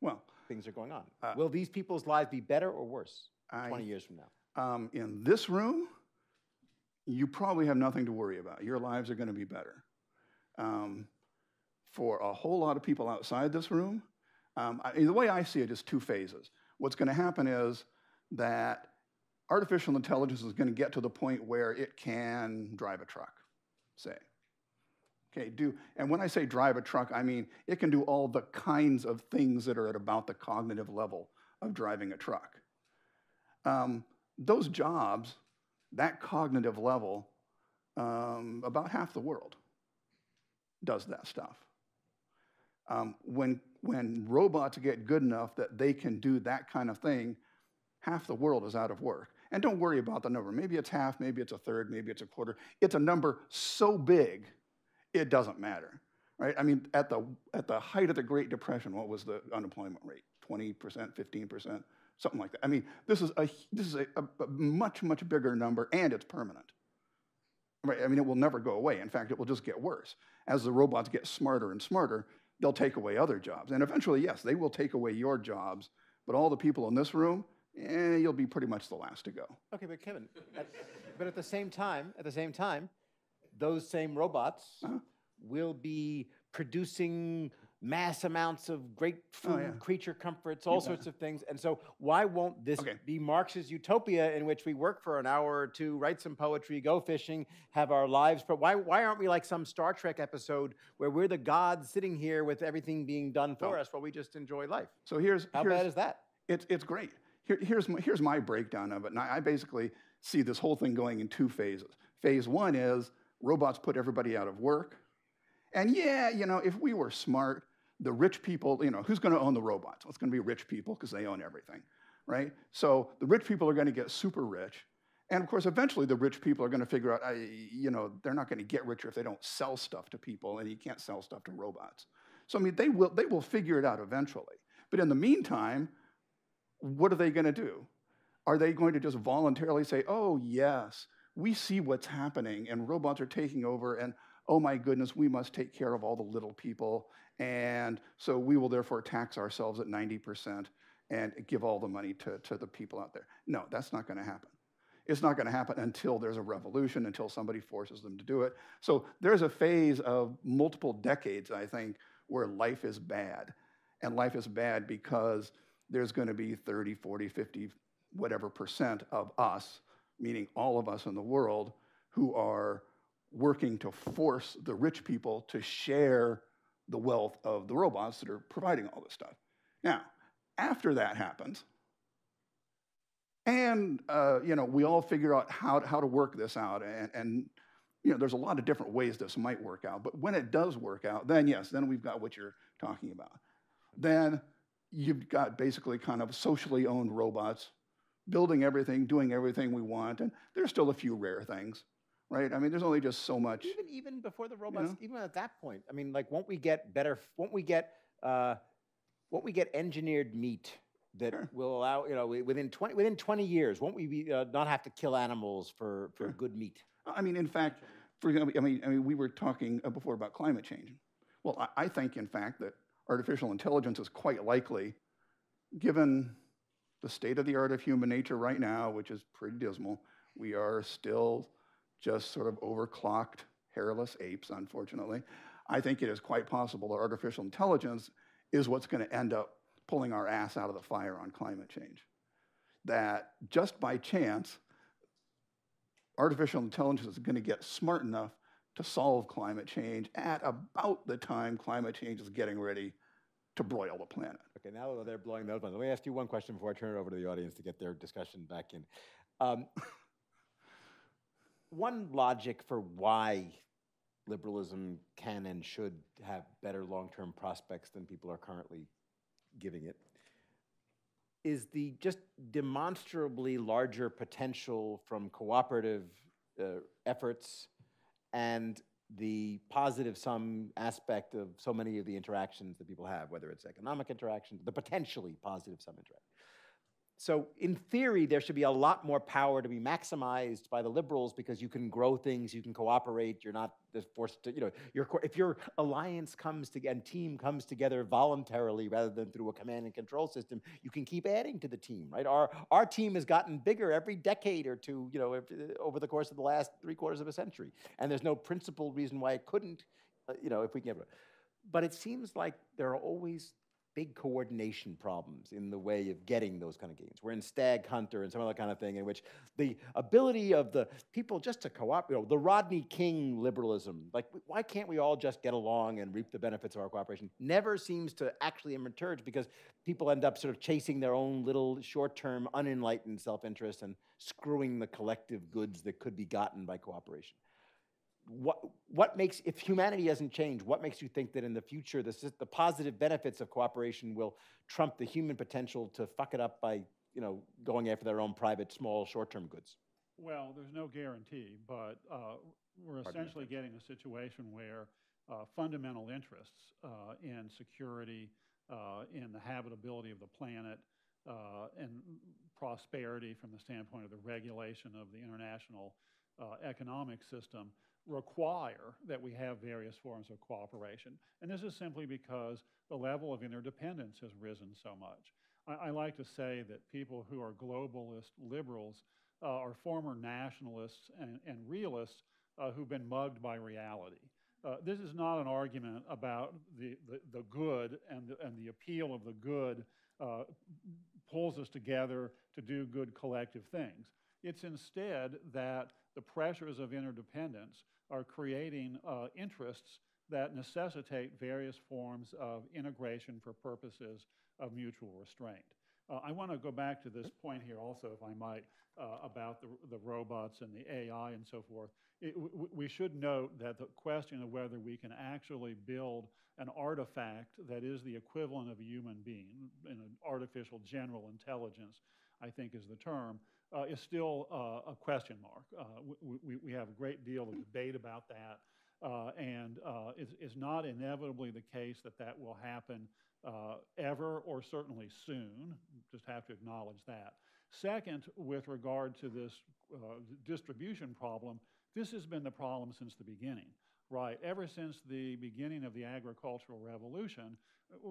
Well, things are going on Uh, will these people's lives be better or worse I 20 years from now um, in this room, you probably have nothing to worry about. Your lives are going to be better. Um, for a whole lot of people outside this room, um, I, the way I see it is two phases. What's going to happen is that artificial intelligence is going to get to the point where it can drive a truck, say. Okay, do, and when I say drive a truck, I mean it can do all the kinds of things that are at about the cognitive level of driving a truck. Um, those jobs, that cognitive level, um, about half the world does that stuff. Um, when, when robots get good enough that they can do that kind of thing, half the world is out of work. And don't worry about the number. Maybe it's half, maybe it's a third, maybe it's a quarter. It's a number so big, it doesn't matter, right? I mean, at the, at the height of the Great Depression, what was the unemployment rate? 20%, 15%, something like that. I mean, this is a, this is a, a, much, much bigger number, and it's permanent. Right? I mean, it will never go away. In fact, it will just get worse. As the robots get smarter and smarter, they'll take away other jobs. And eventually, yes, they will take away your jobs, but all the people in this room, eh, you'll be pretty much the last to go. okay but kevin at, but at the same time at the same time those same robots Uh-huh. Will be producing mass amounts of great oh, food Oh, yeah. creature comforts all sorts of things and so why won't this Okay. be marx's utopia in which we work for an hour or two write some poetry go fishing have our lives but why, why aren't we like some star trek episode where we're the gods sitting here with everything being done for No. us while we just enjoy life So here's, how here's bad is that It's, it's great. Here, here's, my, here's my breakdown of it. And I, I basically see this whole thing going in two phases. Phase one is robots put everybody out of work. And yeah, you know, if we were smart, the rich people, you know, who's going to own the robots? Well, it's going to be rich people because they own everything, right? So the rich people are going to get super rich. And of course, eventually the rich people are going to figure out, you know, they're not going to get richer if they don't sell stuff to people, and you can't sell stuff to robots. So I mean, they will they will figure it out eventually. But in the meantime, what are they going to do? Are they going to just voluntarily say, "Oh yes, we see what's happening, and robots are taking over, and oh my goodness, we must take care of all the little people, and so we will therefore tax ourselves at 90% and give all the money to, to the people out there." No, that's not going to happen. It's not going to happen until there's a revolution, until somebody forces them to do it. So there's a phase of multiple decades, I think, where life is bad. And life is bad because there's going to be 30, 40, 50, whatever percent of us, meaning all of us in the world, who are working to force the rich people to share the wealth of the robots that are providing all this stuff. Now, after that happens, and uh, you know, we all figure out how, how to work this out, and, and you know, there's a lot of different ways this might work out. But when it does work out, then yes, then we've got what you're talking about. Then you've got basically kind of socially owned robots building everything, doing everything we want, and there's still a few rare things, right? I mean, there's only just so much. Even even before the robots, know? even at that point, I mean, like, won't we get better? Won't we get uh, won't we get engineered meat that Sure. will allow you know within twenty within twenty years? Won't we be, uh, not have to kill animals for for Sure. good meat? I mean, in fact, for example, I mean, I mean, we were talking uh, before about climate change. Well, I, I think, in fact, that artificial intelligence is quite likely, given the state of the art of human nature right now, which is pretty dismal. We are still just sort of overclocked, hairless apes, unfortunately. I think it is quite possible that artificial intelligence is what's going to end up pulling our ass out of the fire on climate change. That just by chance, artificial intelligence is going to get smart enough to solve climate change at about the time climate change is getting ready to broil the planet. Okay, now they're blowing those ones, let me ask you one question before I turn it over to the audience to get their discussion back in. Um, one logic for why liberalism can and should have better long-term prospects than people are currently giving it is the just demonstrably larger potential from cooperative uh, efforts and the positive sum aspect of so many of the interactions that people have, whether it's economic interactions, the potentially positive sum interaction. So, in theory, there should be a lot more power to be maximized by the liberals because you can grow things, you can cooperate. You're not forced to, you know, your if your alliance comes together and team comes together voluntarily rather than through a command and control system, you can keep adding to the team, right? Our our team has gotten bigger every decade or two, you know, uh, over the course of the last three quarters of a century, and there's no principled reason why it couldn't, uh, you know, if we can. But it seems like there are always big coordination problems in the way of getting those kind of gains. We're in Stag Hunter and some other kind of thing in which the ability of the people just to cooperate, you know, the Rodney King liberalism, like why can't we all just get along and reap the benefits of our cooperation, never seems to actually emerge because people end up sort of chasing their own little short-term, unenlightened self-interest and screwing the collective goods that could be gotten by cooperation what, what makes, if humanity doesn't change, what makes you think that in the future the, the positive benefits of cooperation will trump the human potential to fuck it up by, you know, going after their own private, small, short-term goods? Well, there's no guarantee, but uh, we're Pardon me, essentially getting a situation where uh, fundamental interests uh, in security, uh, in the habitability of the planet, uh, and prosperity from the standpoint of the regulation of the international uh, economic system require that we have various forms of cooperation. And this is simply because the level of interdependence has risen so much. I, I like to say that people who are globalist liberals uh, are former nationalists and, and realists uh, who've been mugged by reality. Uh, this is not an argument about the, the, the good and the, and the appeal of the good uh, pulls us together to do good collective things. It's instead that the pressures of interdependence are creating uh, interests that necessitate various forms of integration for purposes of mutual restraint. Uh, I want to go back to this point here also, if I might, uh, about the, the robots and the AI and so forth. It, we should note that the question of whether we can actually build an artifact that is the equivalent of a human being, in an artificial general intelligence, I think is the term, uh, is still uh, a question mark. Uh, we, we, have a great deal of debate about that, uh, and uh, it's, it's, not inevitably the case that that will happen uh, ever or certainly soon. Just have to acknowledge that. Second, with regard to this distribution problem, this has been the problem since the beginning. Right. Ever since the beginning of the agricultural revolution,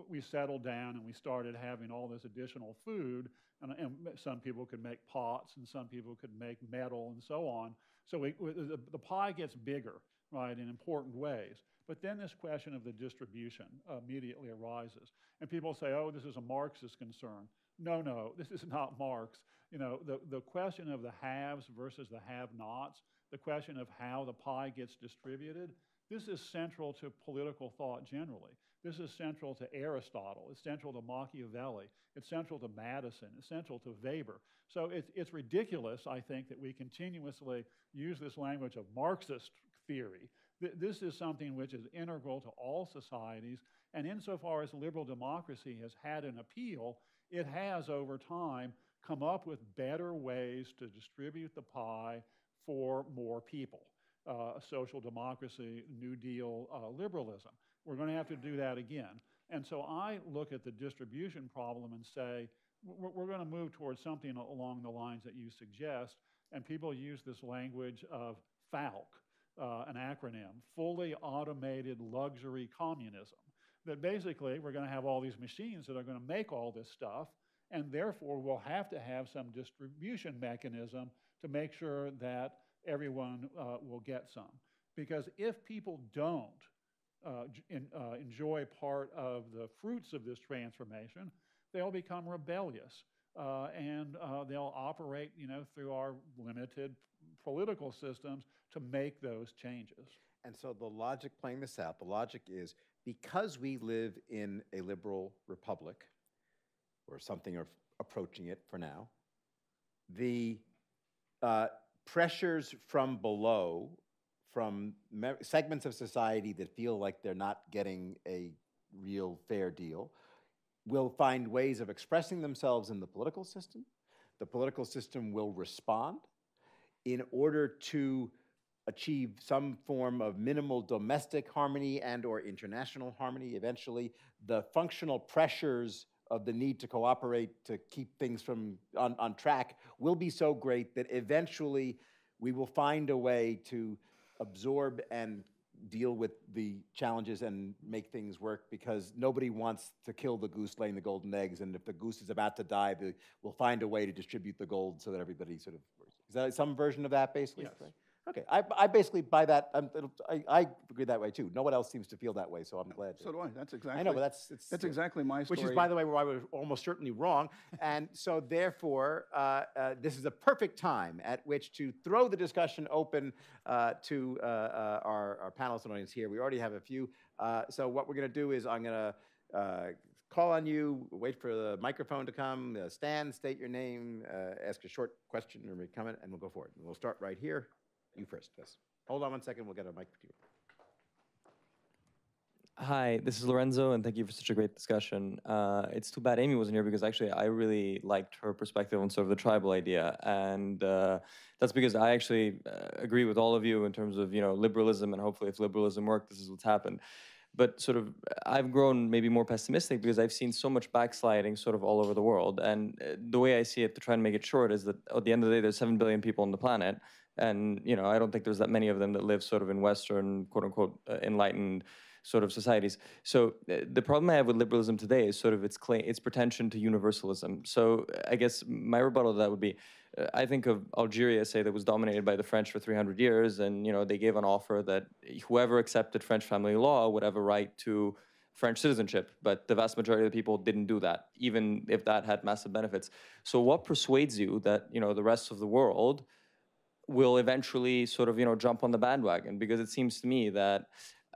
we settled down and we started having all this additional food. And, and some people could make pots and some people could make metal and so on. So we, the, the pie gets bigger, right, in important ways. But then this question of the distribution immediately arises. And people say, oh, this is a Marxist concern. No, no, this is not <laughs> Marx. You know, the, the question of the haves versus the have-nots, the question of how the pie gets distributed, this is central to political thought generally. This is central to Aristotle. It's central to Machiavelli. It's central to Madison. It's central to Weber. So it's, it's ridiculous, I think, that we continuously use this language of Marxist theory. Th this is something which is integral to all societies. And insofar as liberal democracy has had an appeal, it has over time come up with better ways to distribute the pie for more people uh, social democracy, New Deal uh, liberalism. We're going to have to do that again. And so I look at the distribution problem and say, we're, going to move towards something along the lines that you suggest. And people use this language of FALC, uh, an acronym, fully automated luxury communism. That basically we're going to have all these machines that are going to make all this stuff, and therefore we'll have to have some distribution mechanism to make sure that everyone uh, will get some. Because if people don't uh, in, uh, enjoy part of the fruits of this transformation, they'll become rebellious. Uh, and uh, they'll operate, you know, through our limited political systems to make those changes. And so the logic playing this out, the logic is because we live in a liberal republic, or something approaching it for now, the uh, pressures from below, from segments of society that feel like they're not getting a real fair deal, will find ways of expressing themselves in the political system. The political system will respond in order to achieve some form of minimal domestic harmony and or international harmony eventually the functional pressures of the need to cooperate to keep things from on, on track will be so great that eventually we will find a way to absorb and deal with the challenges and make things work because nobody wants to kill the goose laying the golden eggs. And if the goose is about to die, the, we'll find a way to distribute the gold so that everybody sort of. Is that some version of that, basically? Yes. Okay, I, I basically buy that. I, I agree that way too. No one else seems to feel that way, so I'm glad. So do I. That's exactly. I know, but that's it's, that's exactly my story. Which is, by the way, where I was almost certainly wrong. and so, therefore, uh, uh, this is a perfect time at which to throw the discussion open uh, to uh, uh, our, our panelists and audience here. We already have a few. Uh, so, what we're going to do is I'm going to call on you, wait for the microphone to come, uh, stand, state your name, uh, ask a short question or comment, and we'll go forward. And we'll start right here. You first, yes. Hold on one second, we'll get a mic to you. Hi, this is Lorenzo, and thank you for such a great discussion. Uh, it's too bad Amy wasn't here because actually I really liked her perspective on sort of the tribal idea, and uh, that's because I actually uh, agree with all of you in terms of you know liberalism, and hopefully if liberalism worked, this is what's happened. But sort of, I've grown maybe more pessimistic because I've seen so much backsliding sort of all over the world, and uh, the way I see it, to try and make it short, is that at the end of the day, there's seven billion people on the planet, and you know, I don't think there's that many of them that live sort of in Western, quote unquote, uh, enlightened sort of societies. So uh, the problem I have with liberalism today is sort of its claim, its pretension to universalism. So I guess my rebuttal to that would be, uh, I think of Algeria, say that was dominated by the French for 300 years, and you know they gave an offer that whoever accepted French family law would have a right to French citizenship, but the vast majority of the people didn't do that, even if that had massive benefits. So what persuades you that you know the rest of the world will eventually sort of you know jump on the bandwagon because it seems to me that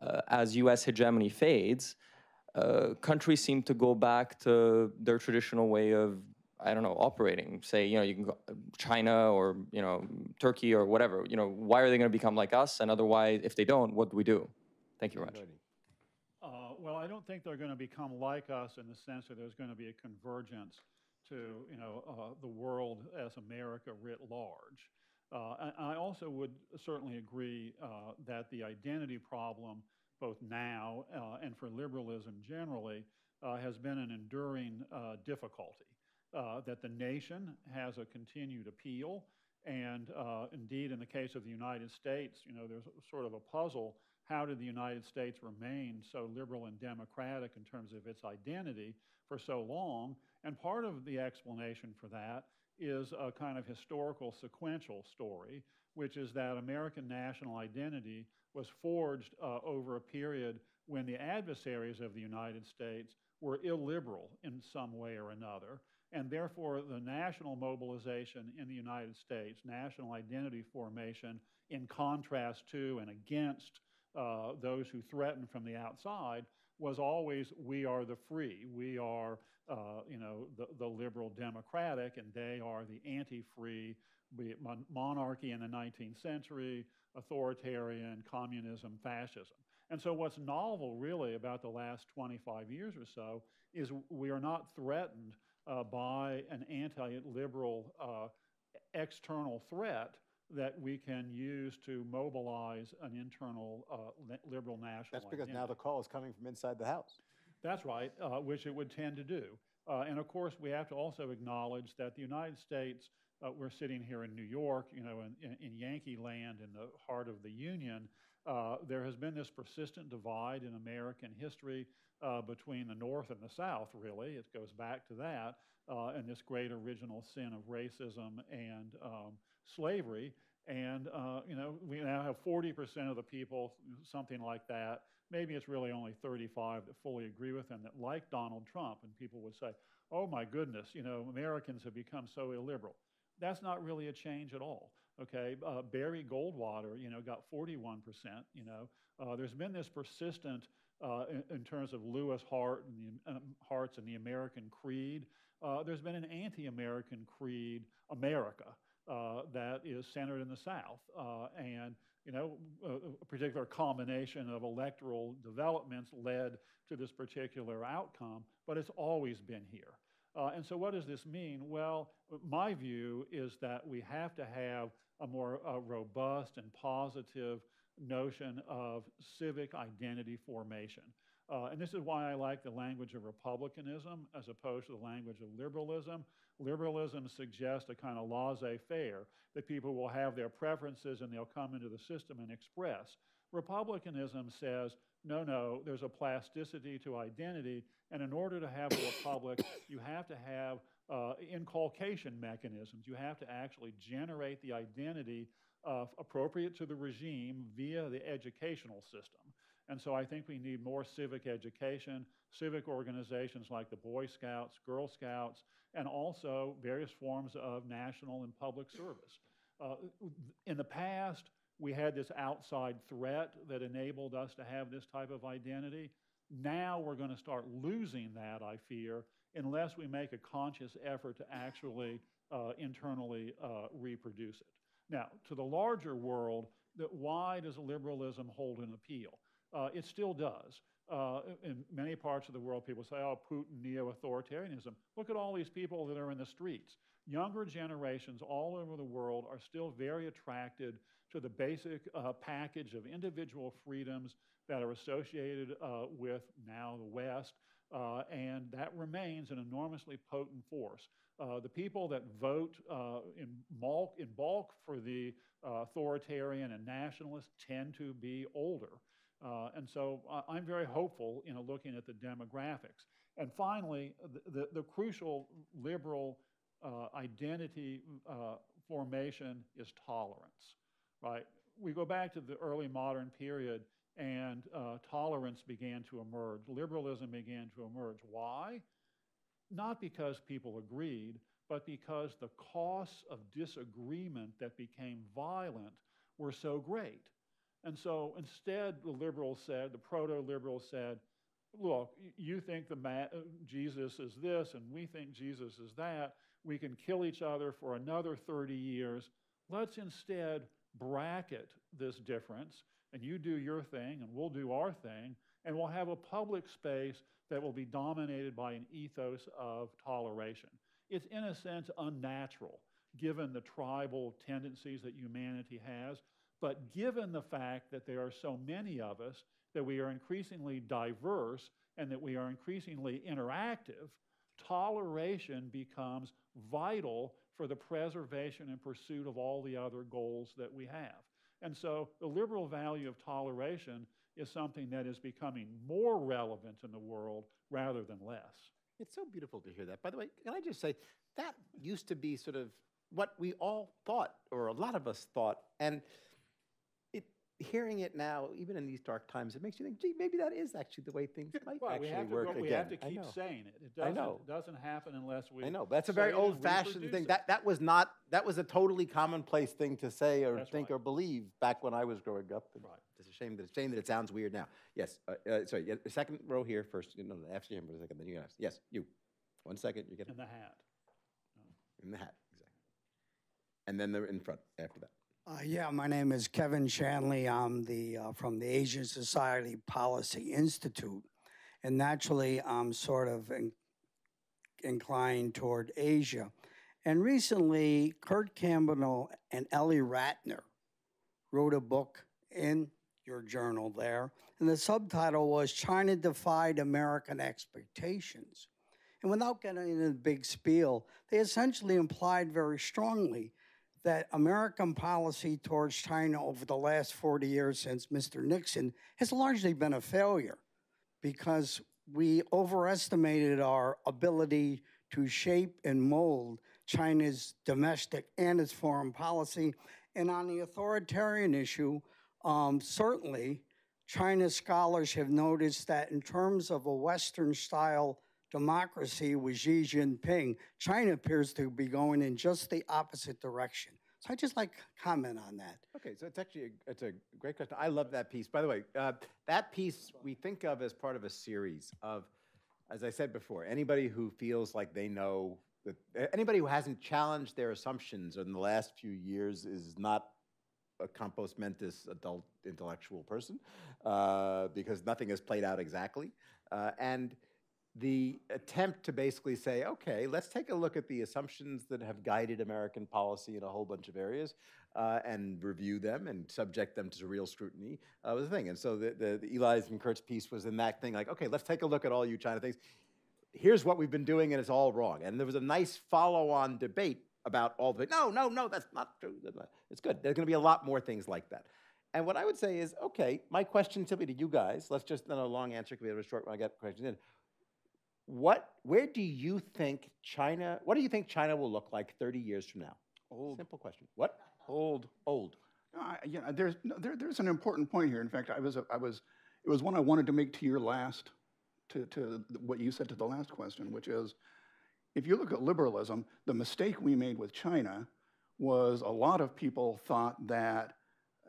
uh, as U.S. hegemony fades, uh, countries seem to go back to their traditional way of I don't know, operating? Say, you know, you can go China or, you know, Turkey or whatever. You know, why are they going to become like us? And otherwise, if they don't, what do we do? Thank you very much. Uh, Well, I don't think they're going to become like us in the sense that there's going to be a convergence to, you know, uh, the world as America writ large. Uh, I also would certainly agree uh, that the identity problem, both now uh, and for liberalism generally, uh, has been an enduring uh, difficulty. Uh, That the nation has a continued appeal, and indeed, in the case of the United States, you know, there's sort of a puzzle. How did the United States remain so liberal and democratic in terms of its identity for so long? And part of the explanation for that is a kind of historical sequential story, which is that American national identity was forged uh, over a period when the adversaries of the United States were illiberal in some way or another. And therefore, the national mobilization in the United States, national identity formation, in contrast to and against uh, those who threaten from the outside, was always we are the free, we are, uh, you know, the, the liberal democratic, and they are the anti-free, be it mon- monarchy in the 19th century, authoritarian, communism, fascism. And so, what's novel really about the last 25 years or so is we are not threatened uh, by an anti liberal uh, external threat that we can use to mobilize an internal uh, liberal national That's because now the call is coming from inside the House. That's right, uh, which it would tend to do. Uh, and of course, we have to also acknowledge that the United States, uh, we're sitting here in New York, you know, in, in, in Yankee land, in the heart of the Union. Uh, there has been this persistent divide in American history uh, between the North and the South, really. It goes back to that, uh, and this great original sin of racism and um, slavery. And, you know, we now have 40% of the people, something like that. Maybe it's really only 35 that fully agree with him that like Donald Trump. And people would say, oh my goodness, you know, Americans have become so illiberal. That's not really a change at all. Okay, uh, Barry Goldwater, you know, got 41%. You know, uh, there's been this persistent uh, in, in terms of Louis Hartz and the um, Hartz and the American creed. Uh, there's been an anti-American creed, America, uh, that is centered in the South, uh, and you know, a, particular combination of electoral developments led to this particular outcome. But it's always been here. Uh, and so, what does this mean? Well, my view is that we have to have a more uh, robust and positive notion of civic identity formation. Uh, and this is why I like the language of republicanism as opposed to the language of liberalism. Liberalism suggests a kind of laissez faire that people will have their preferences and they'll come into the system and express. Republicanism says, no, no, there's a plasticity to identity, and in order to have a republic, you have to have uh, inculcation mechanisms. You have to actually generate the identity uh, appropriate to the regime via the educational system. And so I think we need more civic education, civic organizations like the Boy Scouts, Girl Scouts, and also various forms of national and public service. Uh, in the past, we had this outside threat that enabled us to have this type of identity. Now we're going to start losing that, I fear, unless we make a conscious effort to actually uh, internally uh, reproduce it. Now, to the larger world, that why does liberalism hold an appeal? Uh, it still does. Uh, in many parts of the world, people say, oh, Putin, neo authoritarianism. Look at all these people that are in the streets. Younger generations all over the world are still very attracted to the basic uh, package of individual freedoms that are associated uh, with now the West, uh, and that remains an enormously potent force. Uh, the people that vote uh, in, bulk, in bulk for the authoritarian and nationalist tend to be older. Uh, and so uh, I'm very hopeful, know, looking at the demographics. And finally, the, the, the crucial liberal uh, identity formation is tolerance, right? We go back to the early modern period and uh, tolerance began to emerge. Liberalism began to emerge. Why? Not because people agreed, but because the costs of disagreement that became violent were so great. And so instead, the liberals said, the proto liberals said, look, you think the ma- uh, Jesus is this and we think Jesus is that. We can kill each other for another 30 years. Let's instead bracket this difference and you do your thing and we'll do our thing and we'll have a public space that will be dominated by an ethos of toleration. It's in a sense unnatural given the tribal tendencies that humanity has, but given the fact that there are so many of us, that we are increasingly diverse and that we are increasingly interactive, toleration becomes vital for the preservation and pursuit of all the other goals that we have. And so the liberal value of toleration is something that is becoming more relevant in the world rather than less. It's so beautiful to hear that. By the way, can I just say, that used to be sort of what we all thought, or a lot of us thought. And hearing it now, even in these dark times, it makes you think, gee, maybe that is actually the way things might Well, we actually have to, work again. we have to keep saying it. It I doesn't, know. doesn't happen unless we. I know, but that's a very old-fashioned thing. it. That that was not that was a totally commonplace thing to say or That's think right. or believe back when I was growing up. and Right. It's a shame that it's a shame that it sounds weird now. Yes, uh, uh, sorry. Yeah, the second row here first. No, no, after him for a second. Then you ask. Yes, you. One second. You get In the hat. in the hat exactly, and then they're in front after that. Uh, yeah, my name is Kevin Shanley. I'm the uh, from the Asian Society Policy Institute, and naturally, I'm sort of in, inclined toward Asia. And recently, Kurt Campbell and Ely Ratner wrote a book in your journal there, and the subtitle was "China Defied American Expectations." And without getting into the big spiel, they essentially implied very strongly that American policy towards China over the last 40 years since Mr. Nixon has largely been a failure because we overestimated our ability to shape and mold China's domestic and its foreign policy. And on the authoritarian issue, um, certainly China scholars have noticed that in terms of a Western style democracy with Xi Jinping, China appears to be going in just the opposite direction. So I'd just like comment on that. Okay, so it's actually a, it's a great question. I love that piece. By the way, uh, that piece we think of as part of a series of, as I said before, anybody who feels like they know that anybody who hasn't challenged their assumptions in the last few years is not a compos mentis adult intellectual person uh, because nothing has played out exactly. Uh, and the attempt to basically say, okay, let's take a look at the assumptions that have guided American policy in a whole bunch of areas uh, and review them and subject them to real scrutiny uh, was the thing. And so the, the, the Ely's and Kurt's piece was in that thing, like, okay, let's take a look at all you China things. Here's what we've been doing, and it's all wrong. And there was a nice follow-on debate about all the no, no, no, that's not true. It's good. There's going to be a lot more things like that. And what I would say is, okay, my question simply to you guys, let's just, not a long answer, because have a short one, I get questions in. What, where do you think China, what do you think China will look like 30 years from now? Old. Simple question. What? Old. Old. No, I, yeah, there's no, there, there's an important point here. In fact, I was I was it was one I wanted to make to your last to to what you said to the last question, which is if you look at liberalism, the mistake we made with China was a lot of people thought that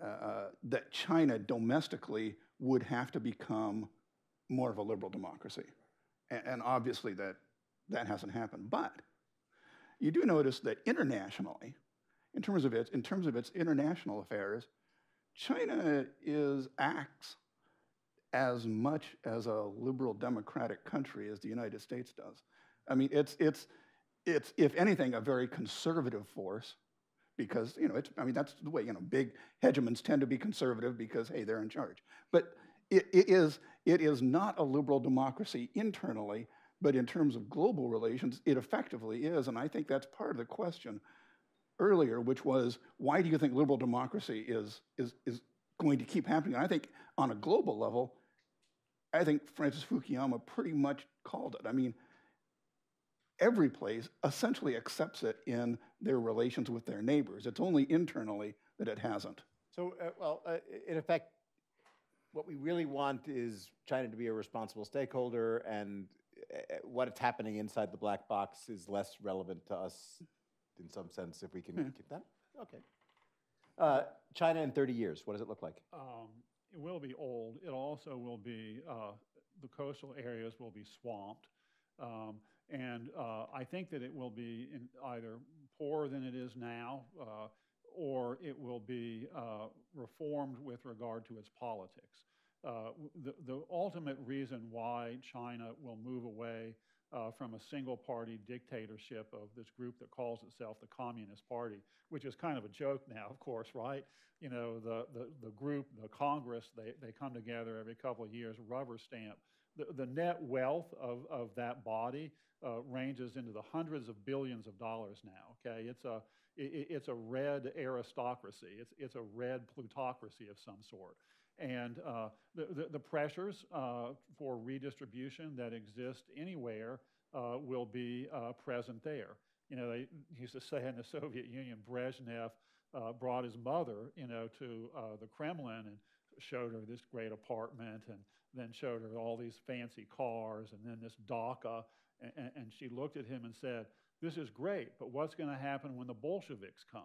uh, that China domestically would have to become more of a liberal democracy, and, and obviously that that hasn't happened. But you do notice that internationally, in terms of its in terms of its international affairs, China is acts as much as a liberal democratic country as the United States does. I mean, it's it's it's if anything a very conservative force because you know it's I mean that's the way you know big hegemons tend to be conservative because hey they're in charge. But it, it is it is not a liberal democracy internally, but in terms of global relations, it effectively is, and I think that's part of the question earlier, which was why do you think liberal democracy is, is, is going to keep happening? And I think on a global level, I think Francis Fukuyama pretty much called it. I mean, every place essentially accepts it in their relations with their neighbors. It's only internally that it hasn't. So, uh, well, uh, in effect, what we really want is China to be a responsible stakeholder, and uh, what's happening inside the black box is less relevant to us in some sense if we can keep that. Okay. Uh, China in 30 years, what does it look like? Um, it will be old. It also will be uh, the coastal areas will be swamped. Um, and uh, I think that it will be in either poorer than it is now, uh, or it will be uh, reformed with regard to its politics. Uh, the, the ultimate reason why China will move away uh, from a single party dictatorship of this group that calls itself the Communist Party, which is kind of a joke now, of course, right? You know, the, the, the group, the Congress, they, they come together every couple of years, rubber stamp. The, the net wealth of, of that body uh, ranges into the hundreds of billions of dollars now, okay? It's a, it, it's a red aristocracy. It's, it's a red plutocracy of some sort. And uh, the, the, the, pressures uh, for redistribution that exist anywhere uh, will be uh, present there. You know, they used to say in the Soviet Union, Brezhnev uh, brought his mother, you know, to uh, the Kremlin and showed her this great apartment and then showed her all these fancy cars and then this dacha. And, and she looked at him and said, this is great, but what's going to happen when the Bolsheviks come?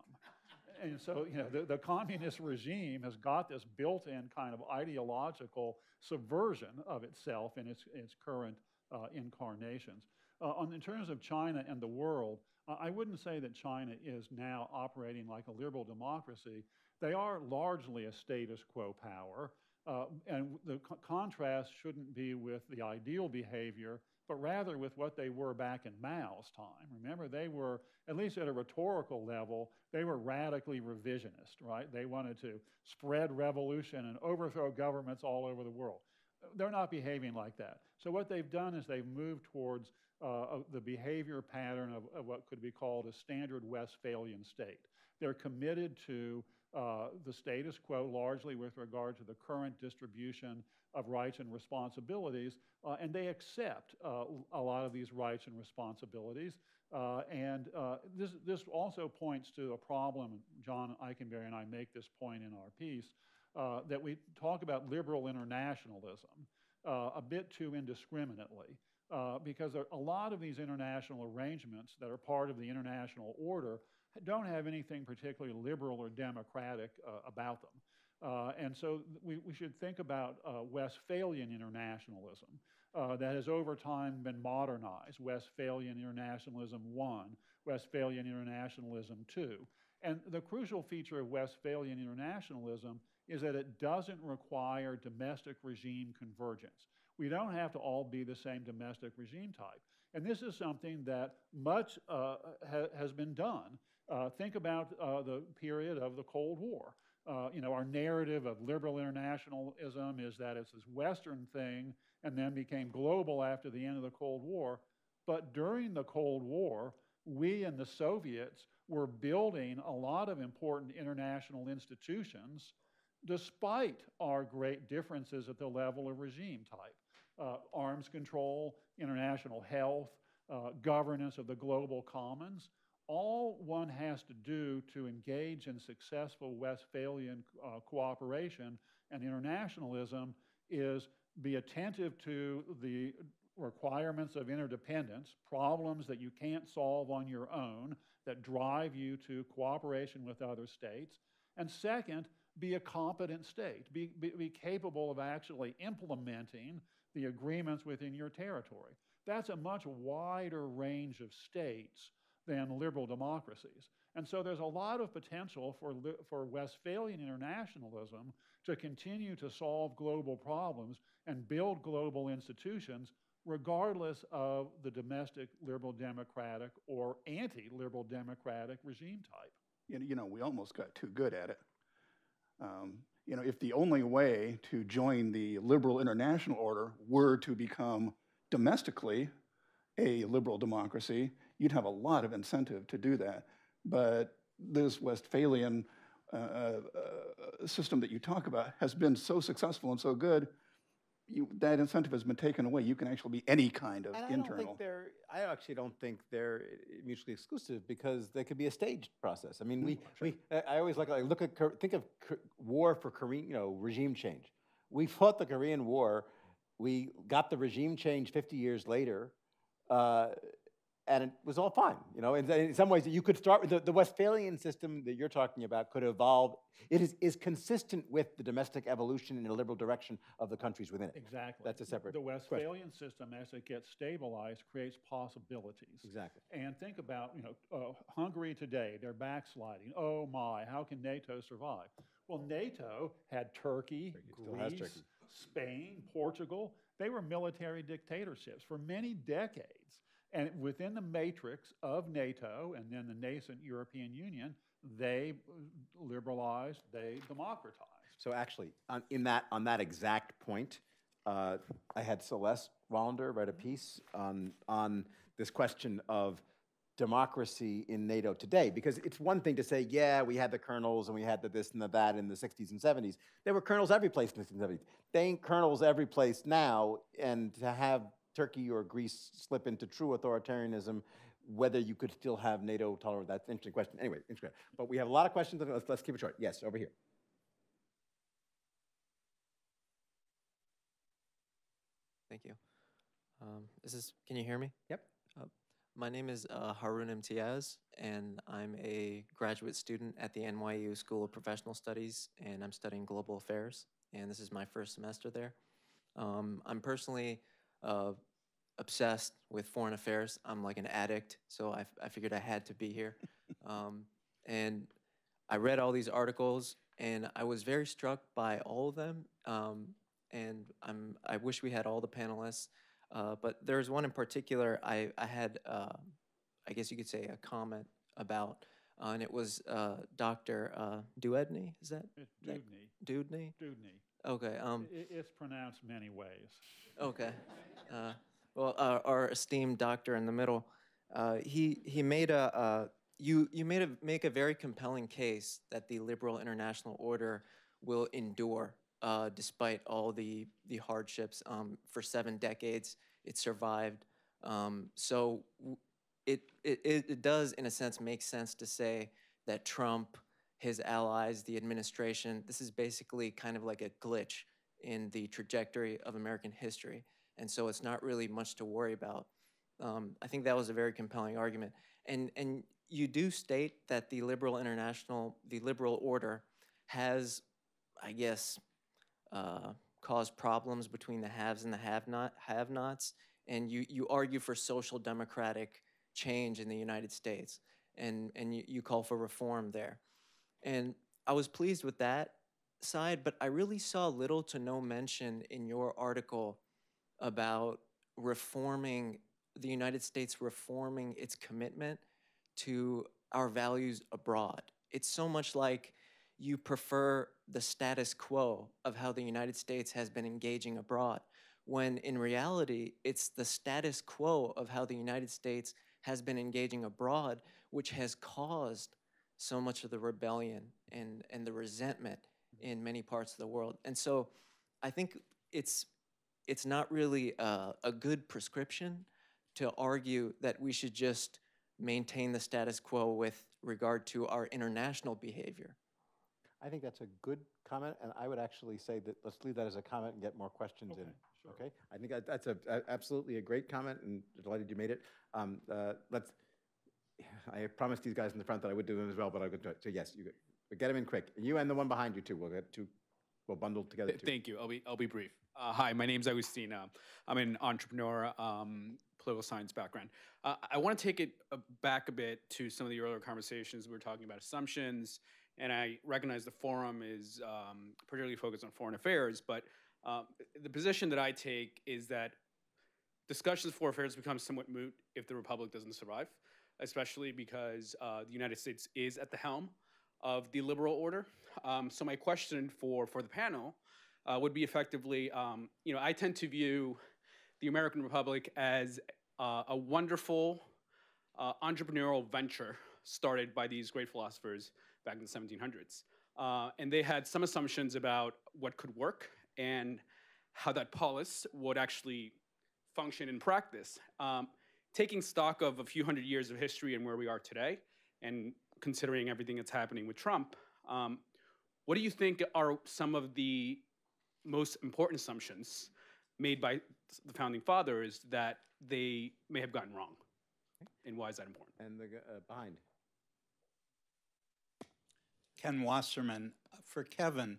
and so, you know, the, the communist regime has got this built in kind of ideological subversion of itself in its, its current uh, incarnations. Uh, on, in terms of China and the world, uh, I wouldn't say that China is now operating like a liberal democracy. They are largely a status quo power. Uh, and the co contrast shouldn't be with the ideal behavior but rather with what they were back in Mao's time. Remember, they were, at least at a rhetorical level, they were radically revisionist, right? They wanted to spread revolution and overthrow governments all over the world. They're not behaving like that. So, what they've done is they've moved towards uh, the behavior pattern of, of what could be called a standard Westphalian state. They're committed to uh, the status quo largely with regard to the current distribution of rights and responsibilities, uh, and they accept uh, a lot of these rights and responsibilities. Uh, and this, this also points to a problem, John Ikenberry and I make this point in our piece, that we talk about liberal internationalism a bit too indiscriminately. Uh, because a lot of these international arrangements that are part of the international order don't have anything particularly liberal or democratic uh, about them. Uh, and so we, we, should think about uh, Westphalian internationalism uh, that has over time been modernized Westphalian internationalism 1, Westphalian internationalism 2. And the crucial feature of Westphalian internationalism is that it doesn't require domestic regime convergence. We don't have to all be the same domestic regime type. And this is something that much uh, ha has been done uh, think about uh, the period of the Cold War. Uh, you know, our narrative of liberal internationalism is that it's this Western thing and then became global after the end of the Cold War. But during the Cold War, we and the Soviets were building a lot of important international institutions despite our great differences at the level of regime type. Uh, arms control, international health, uh, governance of the global commons all one has to do to engage in successful Westphalian uh, cooperation and internationalism is be attentive to the requirements of interdependence, problems that you can't solve on your own that drive you to cooperation with other states. And second, be a competent state, be, be, be capable of actually implementing the agreements within your territory. That's a much wider range of states than liberal democracies. And so there's a lot of potential for, for Westphalian internationalism to continue to solve global problems and build global institutions regardless of the domestic liberal democratic or anti-liberal democratic regime type. You know, we almost got too good at it. Um, you know, if the only way to join the liberal international order were to become domestically a liberal democracy, you'd have a lot of incentive to do that. But this Westphalian uh, uh, system that you talk about has been so successful and so good, you, that incentive has been taken away. You can actually be any kind of and I internal. Don't think they're, I actually don't think they're mutually exclusive because they could be a staged process. I mean, we, sure. we I always like, like look at think of war for Korean, you know, regime change. We fought the Korean War. We got the regime change 50 years later. Uh, and it was all fine. You know, in, in some ways, you could start with the, the Westphalian system that you're talking about could evolve. It is, is consistent with the domestic evolution in a liberal direction of the countries within it. Exactly. That's a separate The question. Westphalian system, as it gets stabilized, creates possibilities. Exactly. And think about, you know, uh, Hungary today, they're backsliding. Oh my, how can NATO survive? Well, NATO had Turkey, Greece, Turkey. Spain, Portugal. They were military dictatorships for many decades. And within the matrix of NATO and then the nascent European Union, they liberalized, they democratized. So actually, on, in that, on that exact point, uh, I had Celeste Wallander write a piece on, on this question of democracy in NATO today, because it's one thing to say, yeah, we had the colonels and we had the this and the that in the 60s and 70s. There were colonels every place in the 60s and 70s. They ain't colonels every place now, and to have Turkey or Greece slip into true authoritarianism, whether you could still have NATO tolerant, that's an interesting question. Anyway, interesting. But we have a lot of questions, let's, let's keep it short. Yes, over here. Thank you. Um, is can you hear me? Yep. Uh, my name is uh, Harun Imtiaz, and I'm a graduate student at the NYU School of Professional Studies, and I'm studying global affairs, and this is my first semester there. Um, I'm personally uh, obsessed with foreign affairs. I'm like an addict, so I, I figured I had to be here. <laughs> um, and I read all these articles, and I was very struck by all of them. Um, and I'm, I wish we had all the panelists. Uh, but there's one in particular I, I had, uh, I guess you could say, a comment about, uh, and it was uh, Dr. Uh, Deudney. Is that Dudney, Dudney? Dudney. Okay. Um, I- It's pronounced many ways. Okay. <laughs> Well, uh, our esteemed doctor in the middle, uh, he he made a uh, you you made a make a very compelling case that the liberal international order will endure uh, despite all the the hardships. Um, for seven decades, it survived. Um, so it it it does, in a sense, make sense to say that Trump, his allies, the administration, this is basically kind of like a glitch in the trajectory of American history. And so it's not really much to worry about. Um, I think that was a very compelling argument. And, and you do state that the liberal international, the liberal order has, I guess, uh, caused problems between the haves and the have not have nots. And you, you argue for social democratic change in the United States. And, and you, you call for reform there. And I was pleased with that side, but I really saw little to no mention in your article about reforming the United States reforming its commitment to our values abroad. It's so much like you prefer the status quo of how the United States has been engaging abroad, when in reality, it's the status quo of how the United States has been engaging abroad, which has caused so much of the rebellion and, and the resentment in many parts of the world. And so I think it's, it's not really a, a good prescription to argue that we should just maintain the status quo with regard to our international behavior. I think that's a good comment, and I would actually say that let's leave that as a comment and get more questions in. Okay, sure. Okay, I think that- that's a, a- absolutely a great comment, and delighted you made it. Um, uh, let's. I promised these guys in the front that I would do them as well, but I would do it. So yes, you but get them in quick. You and the one behind you too. We'll get two. We'll bundle together too. Thank you. I'll be I'll be brief. Uh, hi, my name's Agustin. Uh, I'm an entrepreneur, um, political science background. Uh, I want to take it uh, back a bit to some of the earlier conversations. We were talking about assumptions, and I recognize the forum is um, particularly focused on foreign affairs. But uh, the position that I take is that discussions of foreign affairs become somewhat moot if the republic doesn't survive, especially because uh, the United States is at the helm of the liberal order. Um, so my question for for the panel uh, would be effectively, um, you know, I tend to view the American Republic as uh, a wonderful uh, entrepreneurial venture started by these great philosophers back in the 1700s. Uh, and they had some assumptions about what could work and how that polis would actually function in practice. Um, taking stock of a few hundred years of history and where we are today, and considering everything that's happening with Trump, um, what do you think are some of the most important assumptions made by the founding fathers that they may have gotten wrong? and why is that important? And the, uh, behind. Ken Wasserman. For Kevin,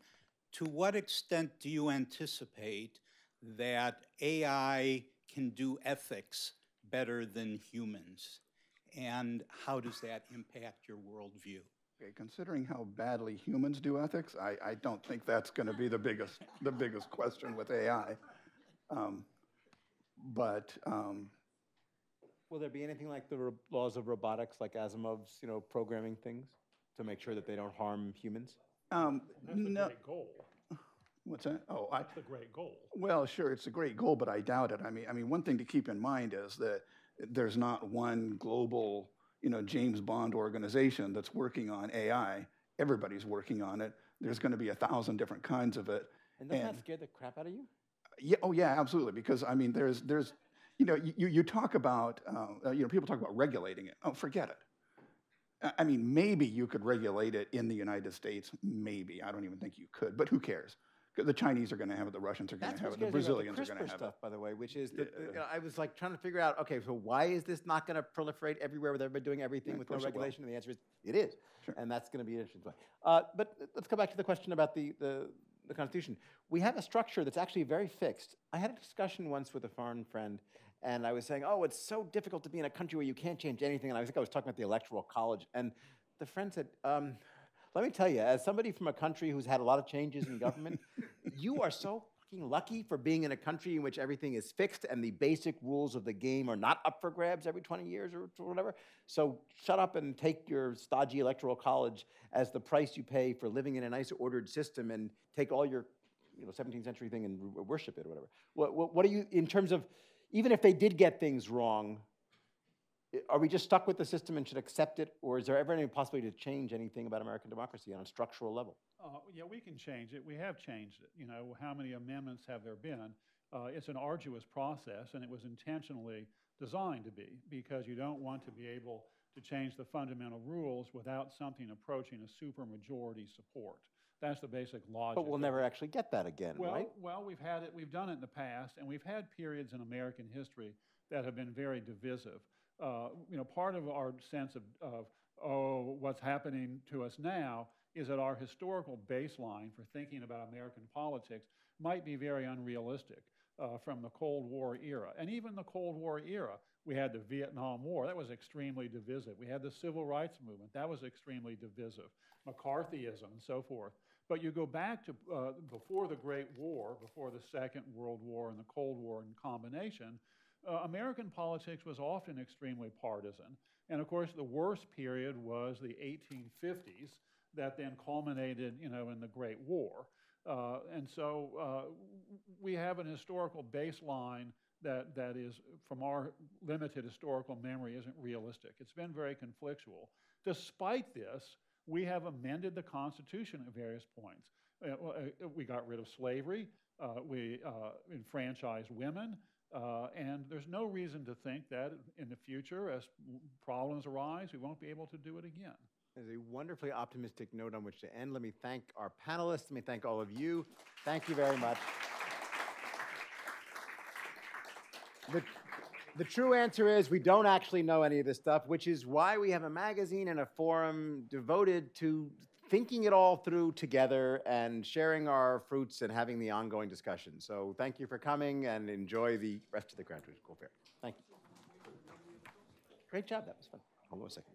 to what extent do you anticipate that AI can do ethics better than humans? And how does that impact your worldview? Okay, considering how badly humans do ethics, I, I don't think that's going to be the biggest, the biggest question with AI. Um, But, um, Will there be anything like the ro- laws of robotics, like Asimov's, you know, programming things to make sure that they don't harm humans? um, That's the no, great goal. what's that? Oh, I, That's the great goal. Well, sure, it's a great goal, but I doubt it. I mean, I mean, one thing to keep in mind is that there's not one global, you know, James Bond organization that's working on AI. Everybody's working on it. There's going to be a thousand different kinds of it. And doesn't that scare the crap out of you? Yeah, oh yeah, absolutely. Because I mean, there's, there's, you know, you, you talk about, uh, you know, people talk about regulating it. Oh, forget it. I mean, maybe you could regulate it in the United States. Maybe I don't even think you could. But who cares? The Chinese are going to have it. The Russians are going to have it. The scares me about Brazilians are going to have stuff, it. by the way, which is that Yeah. you know, I was like trying to figure out, okay, so why is this not going to proliferate everywhere with everybody doing everything Yeah, with no course it will. regulation? And the answer is, it is. Sure. And that's going to be an interesting. Uh, but let's go back to the question about the, the, the Constitution. We have a structure that's actually very fixed. I had a discussion once with a foreign friend, and I was saying, oh, it's so difficult to be in a country where you can't change anything. And I think I was talking about the Electoral College. And the friend said, um, let me tell you, as somebody from a country who's had a lot of changes in government, <laughs> you are so fucking lucky for being in a country in which everything is fixed and the basic rules of the game are not up for grabs every 20 years or, whatever. So shut up and take your stodgy electoral college as the price you pay for living in a nice ordered system and take all your you know 17th century thing and worship it or whatever. What, what, what are you in terms of even if they did get things wrong? Are we just stuck with the system and should accept it, or is there ever any possibility to change anything about American democracy on a structural level? Uh, yeah, we can change it. We have changed it. You know, how many amendments have there been? Uh, it's an arduous process, and it was intentionally designed to be because you don't want to be able to change the fundamental rules without something approaching a supermajority support. That's the basic logic. But we'll never actually get that again, Well, right? well, we've had it. We've done it in the past, and we've had periods in American history that have been very divisive. Uh, you know, part of our sense of, of oh, what's happening to us now is that our historical baseline for thinking about American politics might be very unrealistic uh, from the Cold War era. And even the Cold War era, we had the Vietnam War, that was extremely divisive. We had the Civil Rights Movement, that was extremely divisive. McCarthyism and so forth. But you go back to uh, before the Great War, before the Second World War and the Cold War in combination, uh, American politics was often extremely partisan. And of course, the worst period was the 1850s that then culminated, you know, in the Great War. Uh, and so uh, we have an historical baseline that, that is, from our limited historical memory, isn't realistic. It's been very conflictual. Despite this, we have amended the Constitution at various points. Uh, uh, we got rid of slavery, uh, we uh, enfranchised women, uh, and there's no reason to think that in the future, as problems arise, we won't be able to do it again. There's a wonderfully optimistic note on which to end. Let me thank our panelists. Let me thank all of you. Thank you very much. The, the true answer is we don't actually know any of this stuff, which is why we have a magazine and a forum devoted to thinking it all through together and sharing our fruits and having the ongoing discussion. So thank you for coming and enjoy the rest of the graduate school fair. Thank you. Great job. That was fun. Hold on a second.